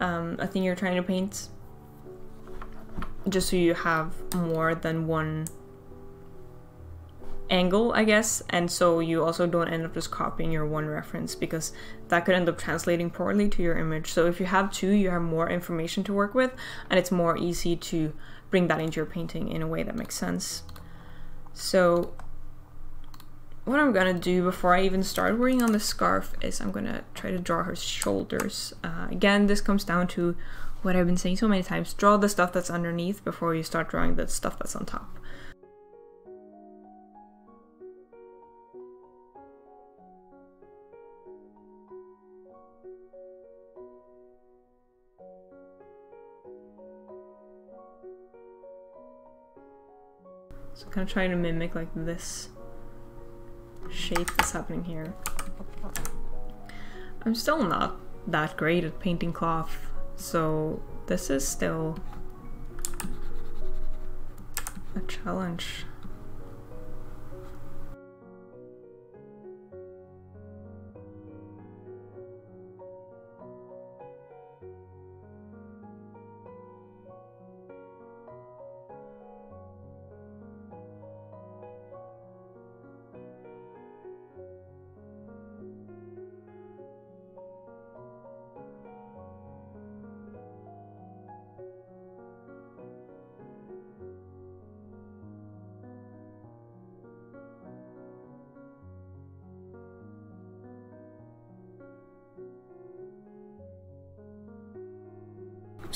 [SPEAKER 1] um, a thing you're trying to paint, just so you have more than one angle, I guess, and so you also don't end up just copying your one reference because that could end up translating poorly to your image. So if you have two, you have more information to work with, and it's more easy to bring that into your painting in a way that makes sense. So what I'm gonna do before I even start working on the scarf is I'm gonna try to draw her shoulders. Uh, again, this comes down to what I've been saying so many times, draw the stuff that's underneath before you start drawing the stuff that's on top. So kind of trying to mimic like this shape that's happening here. I'm still not that great at painting cloth, so this is still a challenge.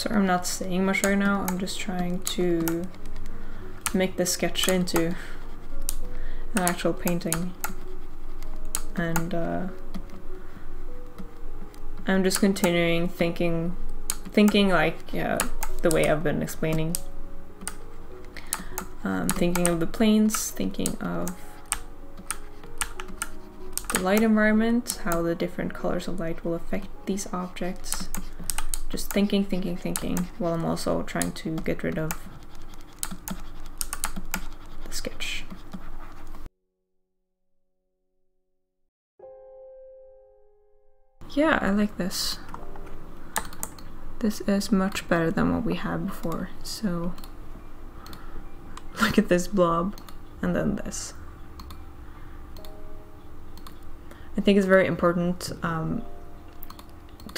[SPEAKER 1] Sorry, I'm not saying much right now. I'm just trying to make the sketch into an actual painting. And uh, I'm just continuing thinking, thinking like yeah, the way I've been explaining. Um, thinking of the planes, thinking of the light environment, how the different colors of light will affect these objects. Just thinking, thinking, thinking, while I'm also trying to get rid of the sketch. Yeah, I like this. This is much better than what we had before, so look at this blob and then this. I think it's very important um,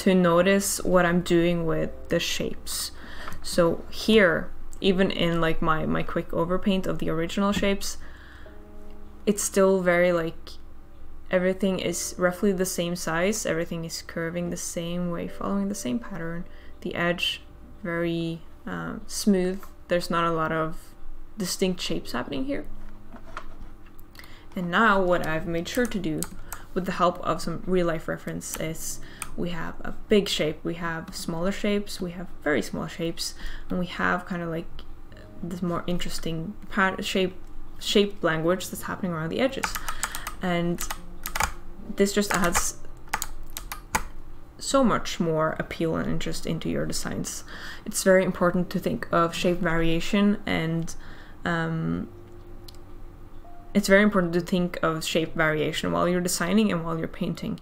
[SPEAKER 1] to notice what I'm doing with the shapes. So here, even in like my, my quick overpaint of the original shapes, it's still very like everything is roughly the same size, everything is curving the same way, following the same pattern. The edge, very um, smooth, there's not a lot of distinct shapes happening here. And now what I've made sure to do with the help of some real life references, we have a big shape, we have smaller shapes, we have very small shapes, and we have kind of like this more interesting shape shape language that's happening around the edges. And this just adds so much more appeal and interest into your designs. It's very important to think of shape variation and um, it's very important to think of shape variation while you're designing and while you're painting.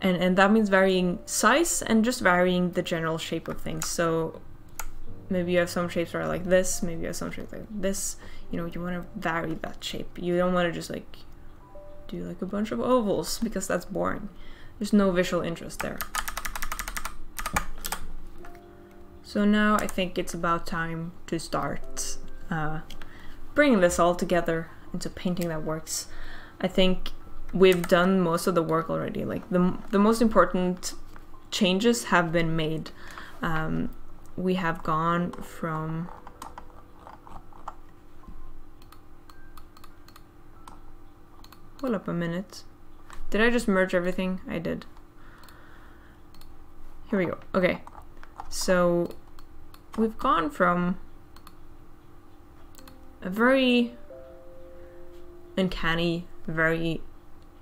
[SPEAKER 1] And, and that means varying size and just varying the general shape of things. So maybe you have some shapes that are like this, maybe you have some shapes like this. You know, you want to vary that shape. You don't want to just like do like a bunch of ovals because that's boring. There's no visual interest there. So now I think it's about time to start uh, bringing this all together into painting that works. I think we've done most of the work already. Like the, the most important changes have been made. Um, we have gone from Hold up a minute. Did I just merge everything? I did. Here we go. Okay. So we've gone from a very uncanny, very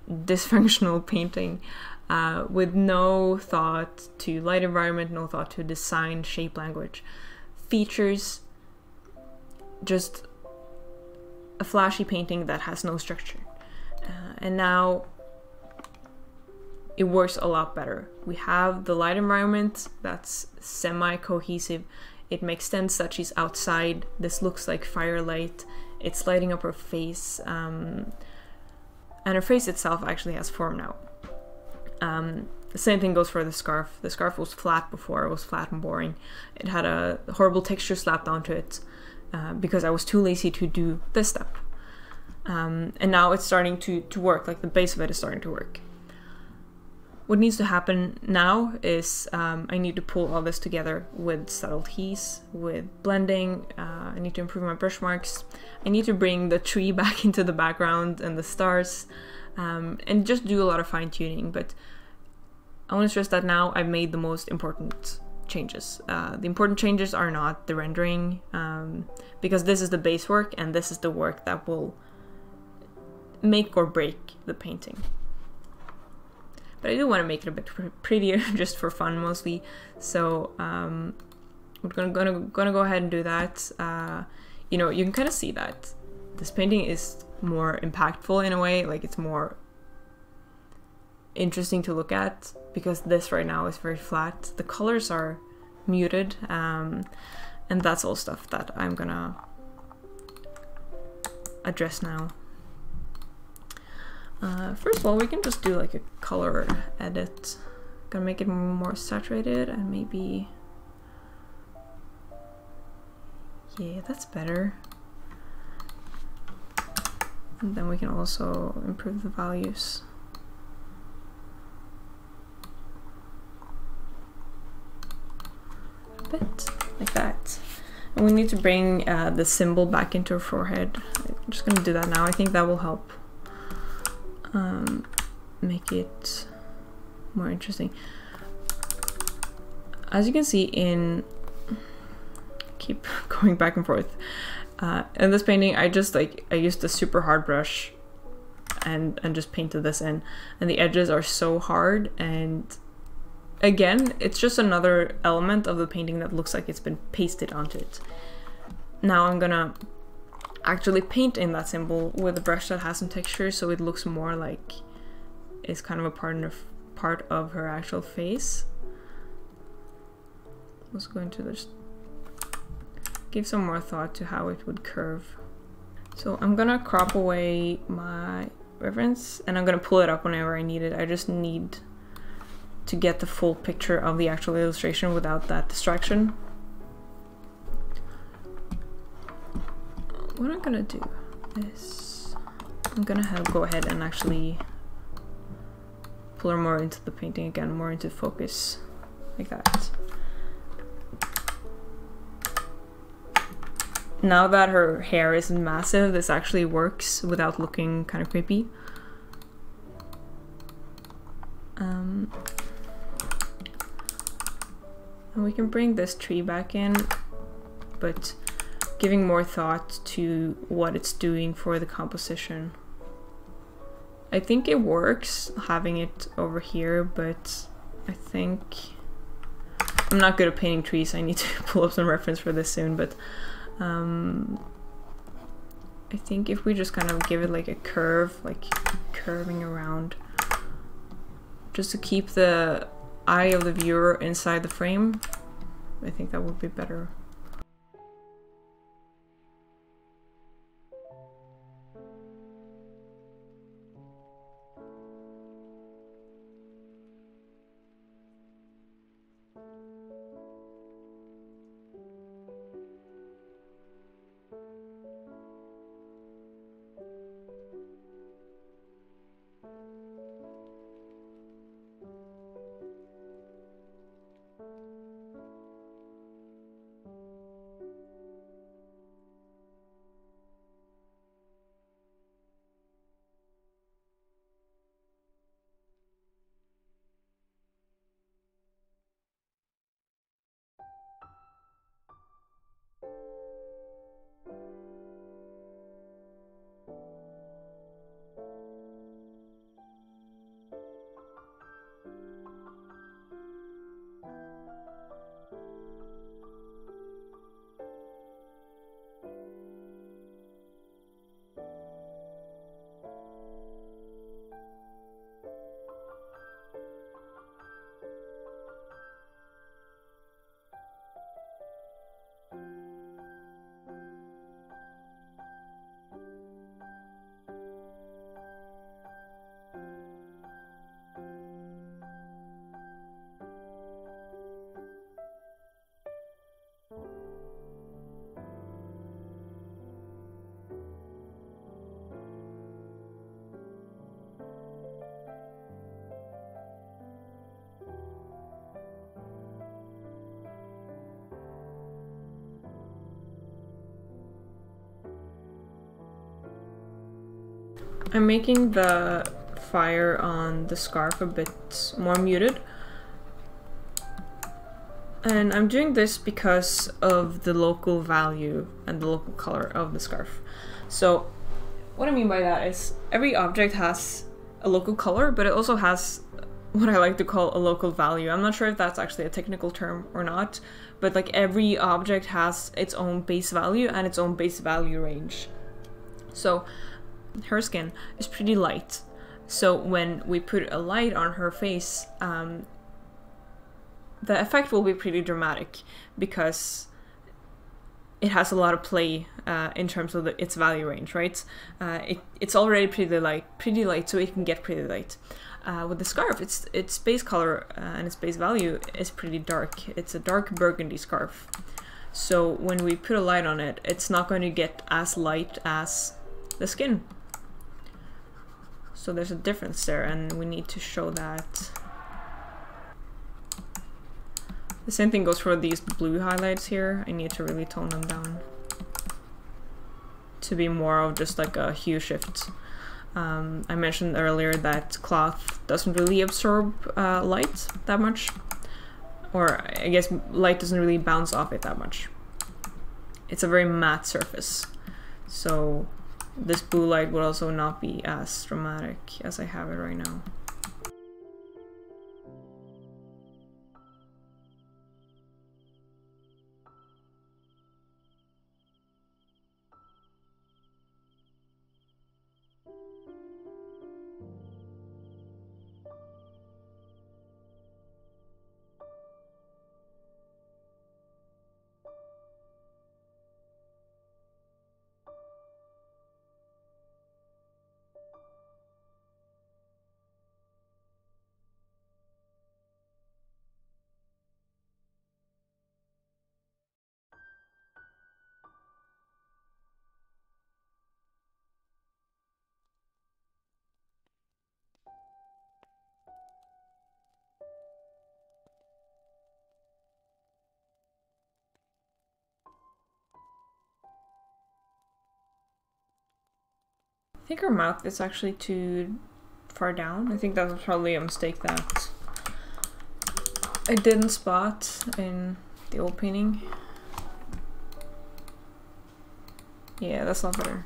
[SPEAKER 1] dysfunctional painting uh, with no thought to light environment, no thought to design, shape, language. Features just a flashy painting that has no structure. Uh, and now it works a lot better. We have the light environment that's semi-cohesive it makes sense that she's outside. This looks like firelight. It's lighting up her face. Um, and her face itself actually has form now. Um, the same thing goes for the scarf. The scarf was flat before, it was flat and boring. It had a horrible texture slapped onto it uh, because I was too lazy to do this step. Um, and now it's starting to, to work, like the base of it is starting to work what needs to happen now is um, I need to pull all this together with subtleties, with blending. Uh, I need to improve my brush marks. I need to bring the tree back into the background and the stars um, and just do a lot of fine tuning. But I want to stress that now I've made the most important changes. Uh, the important changes are not the rendering um, because this is the base work and this is the work that will make or break the painting. But I do want to make it a bit pr prettier just for fun mostly. So um, we're gonna, gonna, gonna go ahead and do that. Uh, you know, you can kind of see that this painting is more impactful in a way, like it's more interesting to look at because this right now is very flat. The colors are muted um, and that's all stuff that I'm gonna address now. Uh, first of all, we can just do like a color edit. Gonna make it more saturated and maybe... Yeah, that's better. And then we can also improve the values. A bit, like that. And we need to bring uh, the symbol back into her forehead. I'm just gonna do that now. I think that will help um, make it more interesting. As you can see in, keep going back and forth. Uh, in this painting, I just like, I used a super hard brush and, and just painted this in. And the edges are so hard and again, it's just another element of the painting that looks like it's been pasted onto it. Now I'm gonna actually paint in that symbol with a brush that has some texture so it looks more like it's kind of a part of, part of her actual face. I was going to just give some more thought to how it would curve. So I'm gonna crop away my reference and I'm gonna pull it up whenever I need it. I just need to get the full picture of the actual illustration without that distraction. What I'm gonna do is I'm gonna have, go ahead and actually pull her more into the painting again, more into focus, like that. Now that her hair is massive, this actually works without looking kind of creepy. Um, and we can bring this tree back in, but giving more thought to what it's doing for the composition. I think it works having it over here, but I think I'm not good at painting trees. I need to pull up some reference for this soon, but um, I think if we just kind of give it like a curve, like curving around, just to keep the eye of the viewer inside the frame, I think that would be better. I'm making the fire on the scarf a bit more muted. And I'm doing this because of the local value and the local color of the scarf. So what I mean by that is every object has a local color, but it also has what I like to call a local value. I'm not sure if that's actually a technical term or not, but like every object has its own base value and its own base value range. So her skin is pretty light. So when we put a light on her face, um, the effect will be pretty dramatic because it has a lot of play uh, in terms of the, its value range, right? Uh, it, it's already pretty light, pretty light, so it can get pretty light. Uh, with the scarf, its its base color uh, and its base value is pretty dark. It's a dark burgundy scarf. So when we put a light on it, it's not going to get as light as the skin. So there's a difference there and we need to show that The same thing goes for these blue highlights here. I need to really tone them down to be more of just like a hue shift. Um, I mentioned earlier that cloth doesn't really absorb uh, light that much, or I guess light doesn't really bounce off it that much. It's a very matte surface, so this blue light would also not be as dramatic as I have it right now. I think her mouth is actually too far down. I think that was probably a mistake that I didn't spot in the old painting. Yeah, that's not better.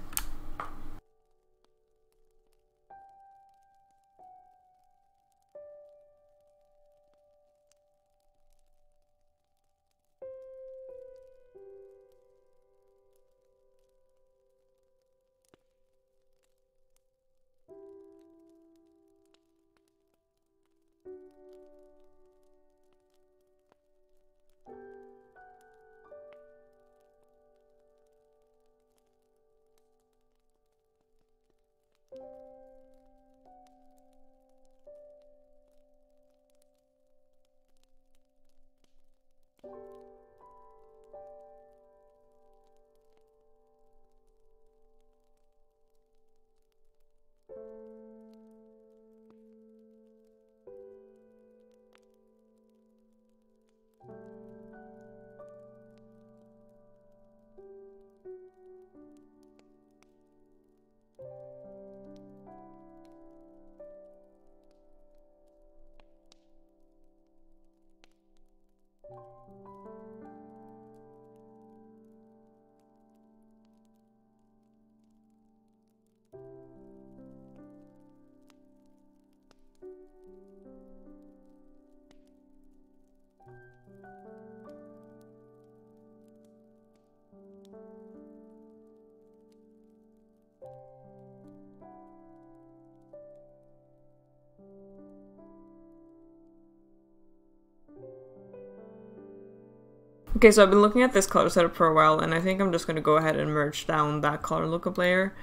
[SPEAKER 1] Okay, so I've been looking at this color setup for a while, and I think I'm just going to go ahead and merge down that color lookup layer.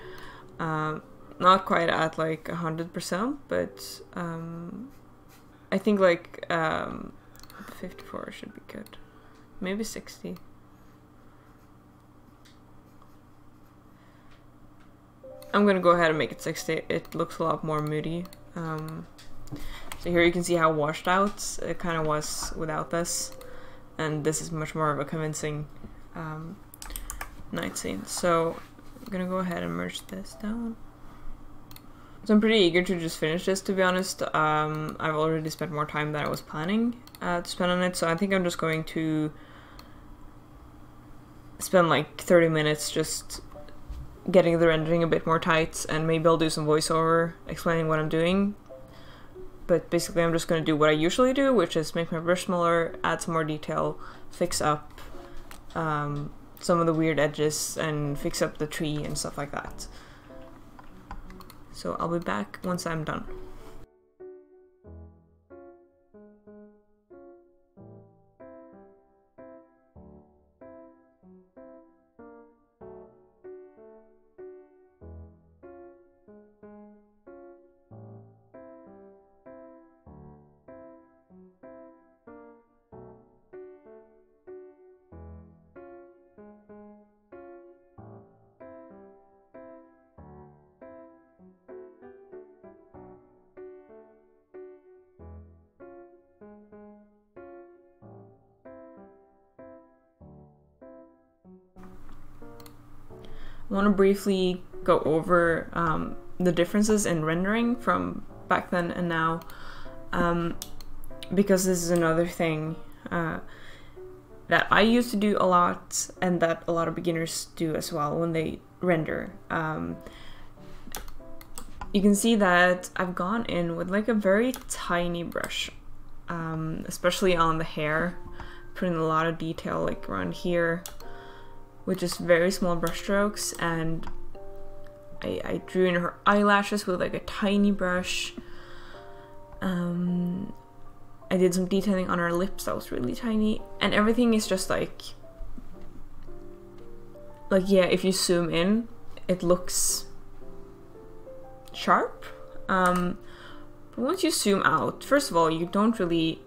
[SPEAKER 1] Um, not quite at like 100%, but um, I think like um, 54 should be good. Maybe 60. I'm gonna go ahead and make it 60. It looks a lot more moody. Um, so here you can see how washed out it kind of was without this and this is much more of a convincing um, night scene. So I'm gonna go ahead and merge this down. So I'm pretty eager to just finish this, to be honest. Um, I've already spent more time than I was planning uh, to spend on it, so I think I'm just going to spend like 30 minutes just getting the rendering a bit more tight, and maybe I'll do some voiceover explaining what I'm doing but basically I'm just going to do what I usually do, which is make my brush smaller, add some more detail, fix up um, some of the weird edges, and fix up the tree and stuff like that. So I'll be back once I'm done. Want to briefly go over um, the differences in rendering from back then and now, um, because this is another thing uh, that I used to do a lot and that a lot of beginners do as well when they render. Um, you can see that I've gone in with like a very tiny brush, um, especially on the hair, putting a lot of detail like around here with just very small brush strokes and I, I drew in her eyelashes with like a tiny brush. Um, I did some detailing on her lips that was really tiny and everything is just like like yeah if you zoom in it looks sharp um, but once you zoom out first of all you don't really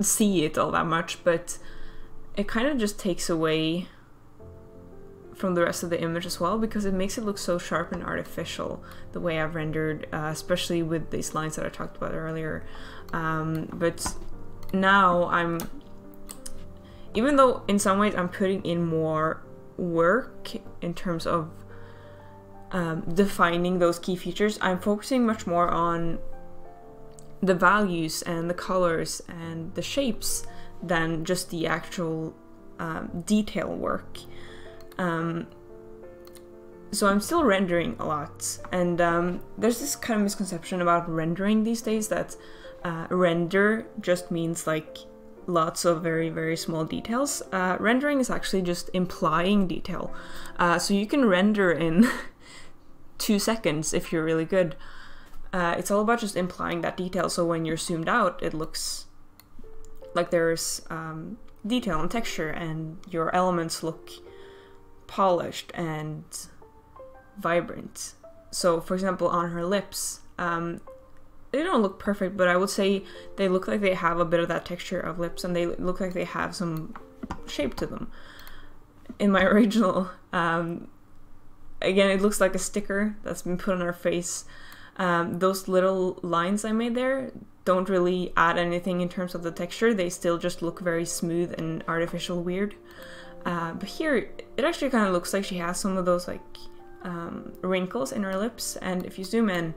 [SPEAKER 1] see it all that much but it kind of just takes away from the rest of the image as well because it makes it look so sharp and artificial the way I've rendered, uh, especially with these lines that I talked about earlier. Um, but now I'm, even though in some ways I'm putting in more work in terms of um, defining those key features, I'm focusing much more on the values and the colors and the shapes than just the actual um, detail work. Um, so I'm still rendering a lot, and um, there's this kind of misconception about rendering these days that uh, render just means like lots of very very small details. Uh, rendering is actually just implying detail, uh, so you can render in two seconds if you're really good. Uh, it's all about just implying that detail, so when you're zoomed out, it looks like there's um, detail and texture, and your elements look polished and vibrant. So, for example, on her lips, um, they don't look perfect, but I would say they look like they have a bit of that texture of lips and they look like they have some shape to them. In my original, um, again, it looks like a sticker that's been put on her face. Um, those little lines I made there don't really add anything in terms of the texture, they still just look very smooth and artificial weird. Uh, but here, it actually kind of looks like she has some of those like um, wrinkles in her lips, and if you zoom in,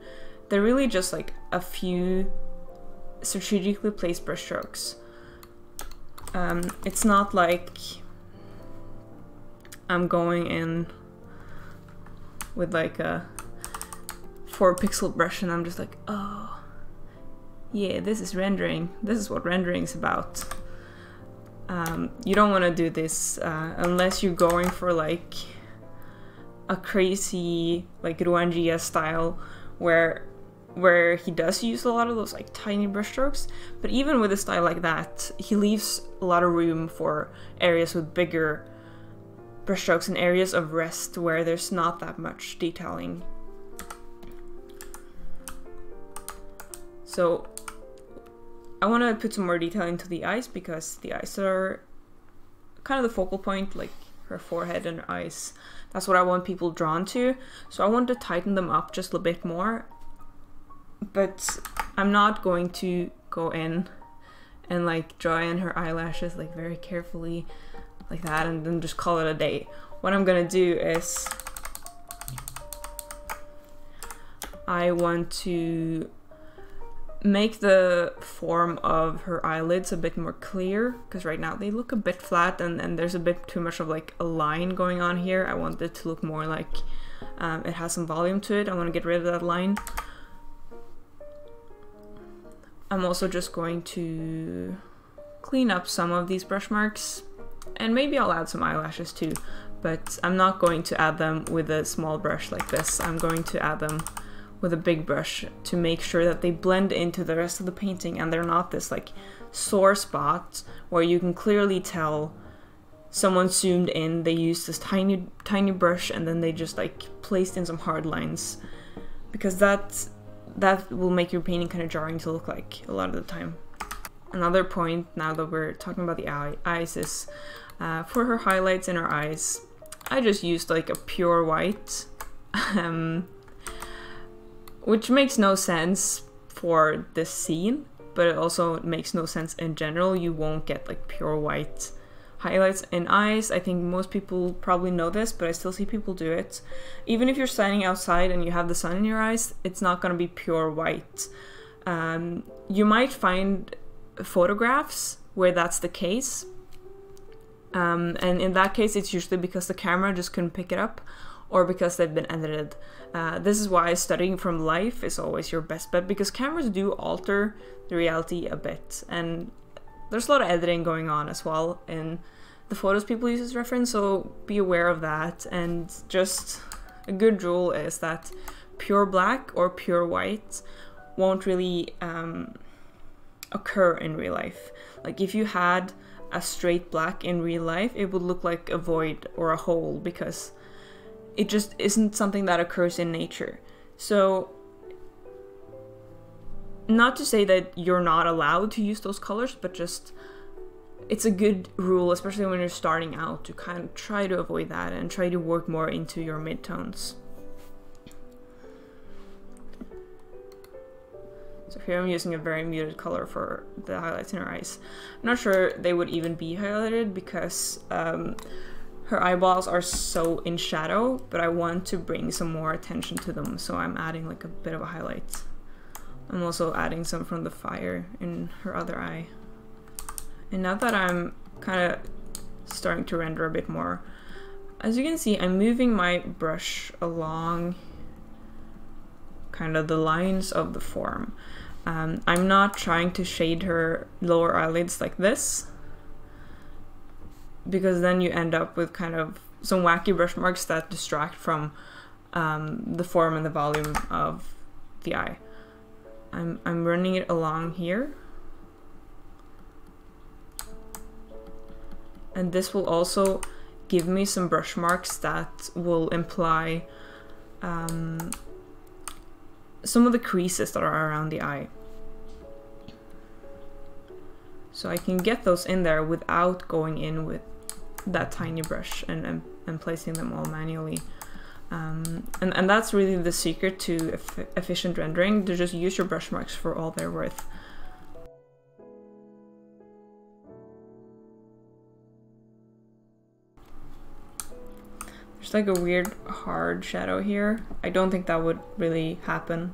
[SPEAKER 1] they're really just like a few strategically placed brushstrokes. Um, it's not like I'm going in with like a four pixel brush and I'm just like, oh, yeah, this is rendering. This is what rendering is about. Um, you don't want to do this uh, unless you're going for like a crazy like Ruan style where where he does use a lot of those like tiny brushstrokes but even with a style like that he leaves a lot of room for areas with bigger brushstrokes and areas of rest where there's not that much detailing so I want to put some more detail into the eyes because the eyes are kind of the focal point, like her forehead and her eyes. That's what I want people drawn to. So I want to tighten them up just a bit more. But I'm not going to go in and like draw in her eyelashes like very carefully like that and then just call it a day. What I'm gonna do is I want to make the form of her eyelids a bit more clear because right now they look a bit flat and, and there's a bit too much of like a line going on here. I want it to look more like um, it has some volume to it. I want to get rid of that line. I'm also just going to clean up some of these brush marks and maybe I'll add some eyelashes too but I'm not going to add them with a small brush like this. I'm going to add them with a big brush to make sure that they blend into the rest of the painting and they're not this like sore spot where you can clearly tell someone zoomed in, they used this tiny tiny brush and then they just like placed in some hard lines because that that will make your painting kind of jarring to look like a lot of the time. Another point now that we're talking about the eye, eyes is uh, for her highlights in her eyes, I just used like a pure white. Um, which makes no sense for this scene, but it also makes no sense in general. You won't get like pure white highlights in eyes. I think most people probably know this, but I still see people do it. Even if you're standing outside and you have the sun in your eyes, it's not going to be pure white. Um, you might find photographs where that's the case. Um, and in that case, it's usually because the camera just couldn't pick it up or because they've been edited. Uh, this is why studying from life is always your best bet because cameras do alter the reality a bit. And there's a lot of editing going on as well in the photos people use as reference, so be aware of that. And just a good rule is that pure black or pure white won't really um, occur in real life. Like if you had a straight black in real life, it would look like a void or a hole because it just isn't something that occurs in nature. So not to say that you're not allowed to use those colors, but just it's a good rule, especially when you're starting out, to kind of try to avoid that and try to work more into your midtones. So here I'm using a very muted color for the highlights in her eyes. I'm not sure they would even be highlighted because um, her eyeballs are so in shadow, but I want to bring some more attention to them, so I'm adding like a bit of a highlight. I'm also adding some from the fire in her other eye. And now that I'm kind of starting to render a bit more, as you can see, I'm moving my brush along kind of the lines of the form. Um, I'm not trying to shade her lower eyelids like this, because then you end up with kind of some wacky brush marks that distract from um, the form and the volume of the eye. I'm, I'm running it along here. And this will also give me some brush marks that will imply um, some of the creases that are around the eye. So I can get those in there without going in with that tiny brush and, and, and placing them all manually. Um, and, and that's really the secret to efficient rendering, to just use your brush marks for all they're worth. There's like a weird hard shadow here. I don't think that would really happen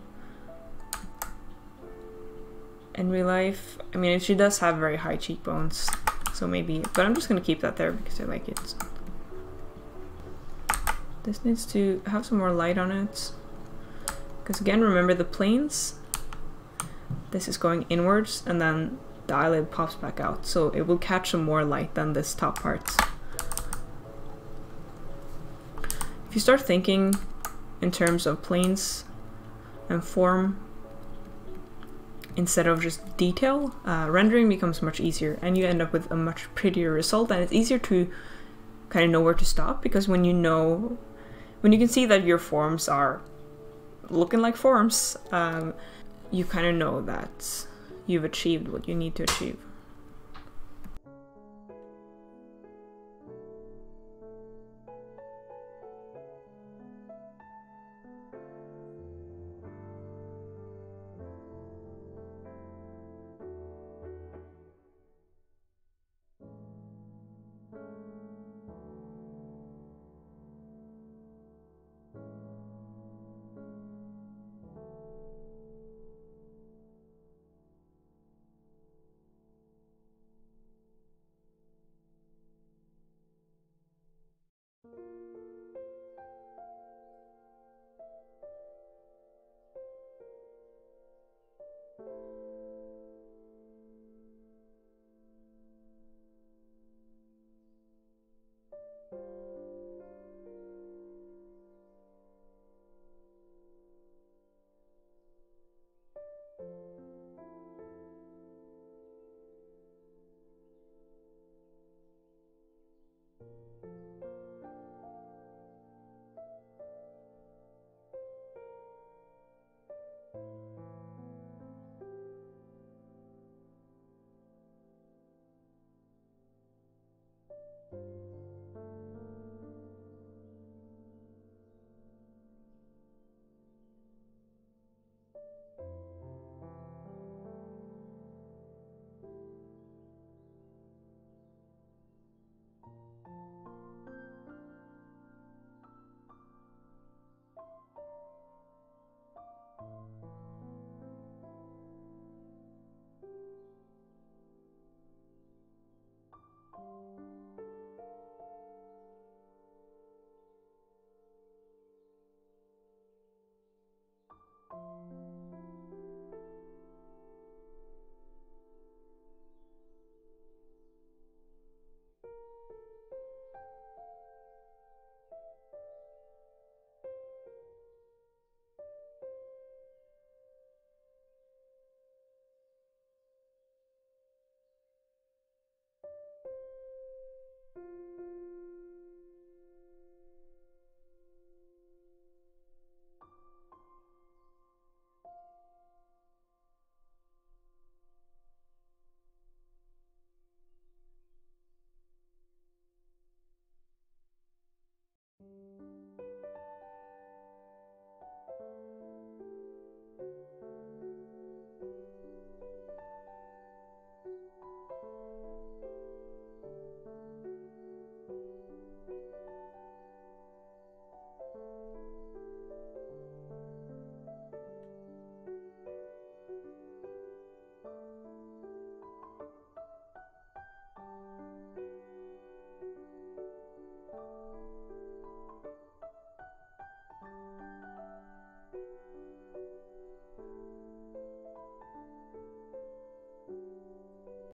[SPEAKER 1] in real life. I mean, she does have very high cheekbones, so maybe, but I'm just gonna keep that there because I like it. This needs to have some more light on it. Because again, remember the planes? This is going inwards and then the eyelid pops back out. So it will catch some more light than this top part. If you start thinking in terms of planes and form instead of just detail, uh, rendering becomes much easier and you end up with a much prettier result and it's easier to kind of know where to stop because when you know when you can see that your forms are looking like forms, um, you kind of know that you've achieved what you need to achieve.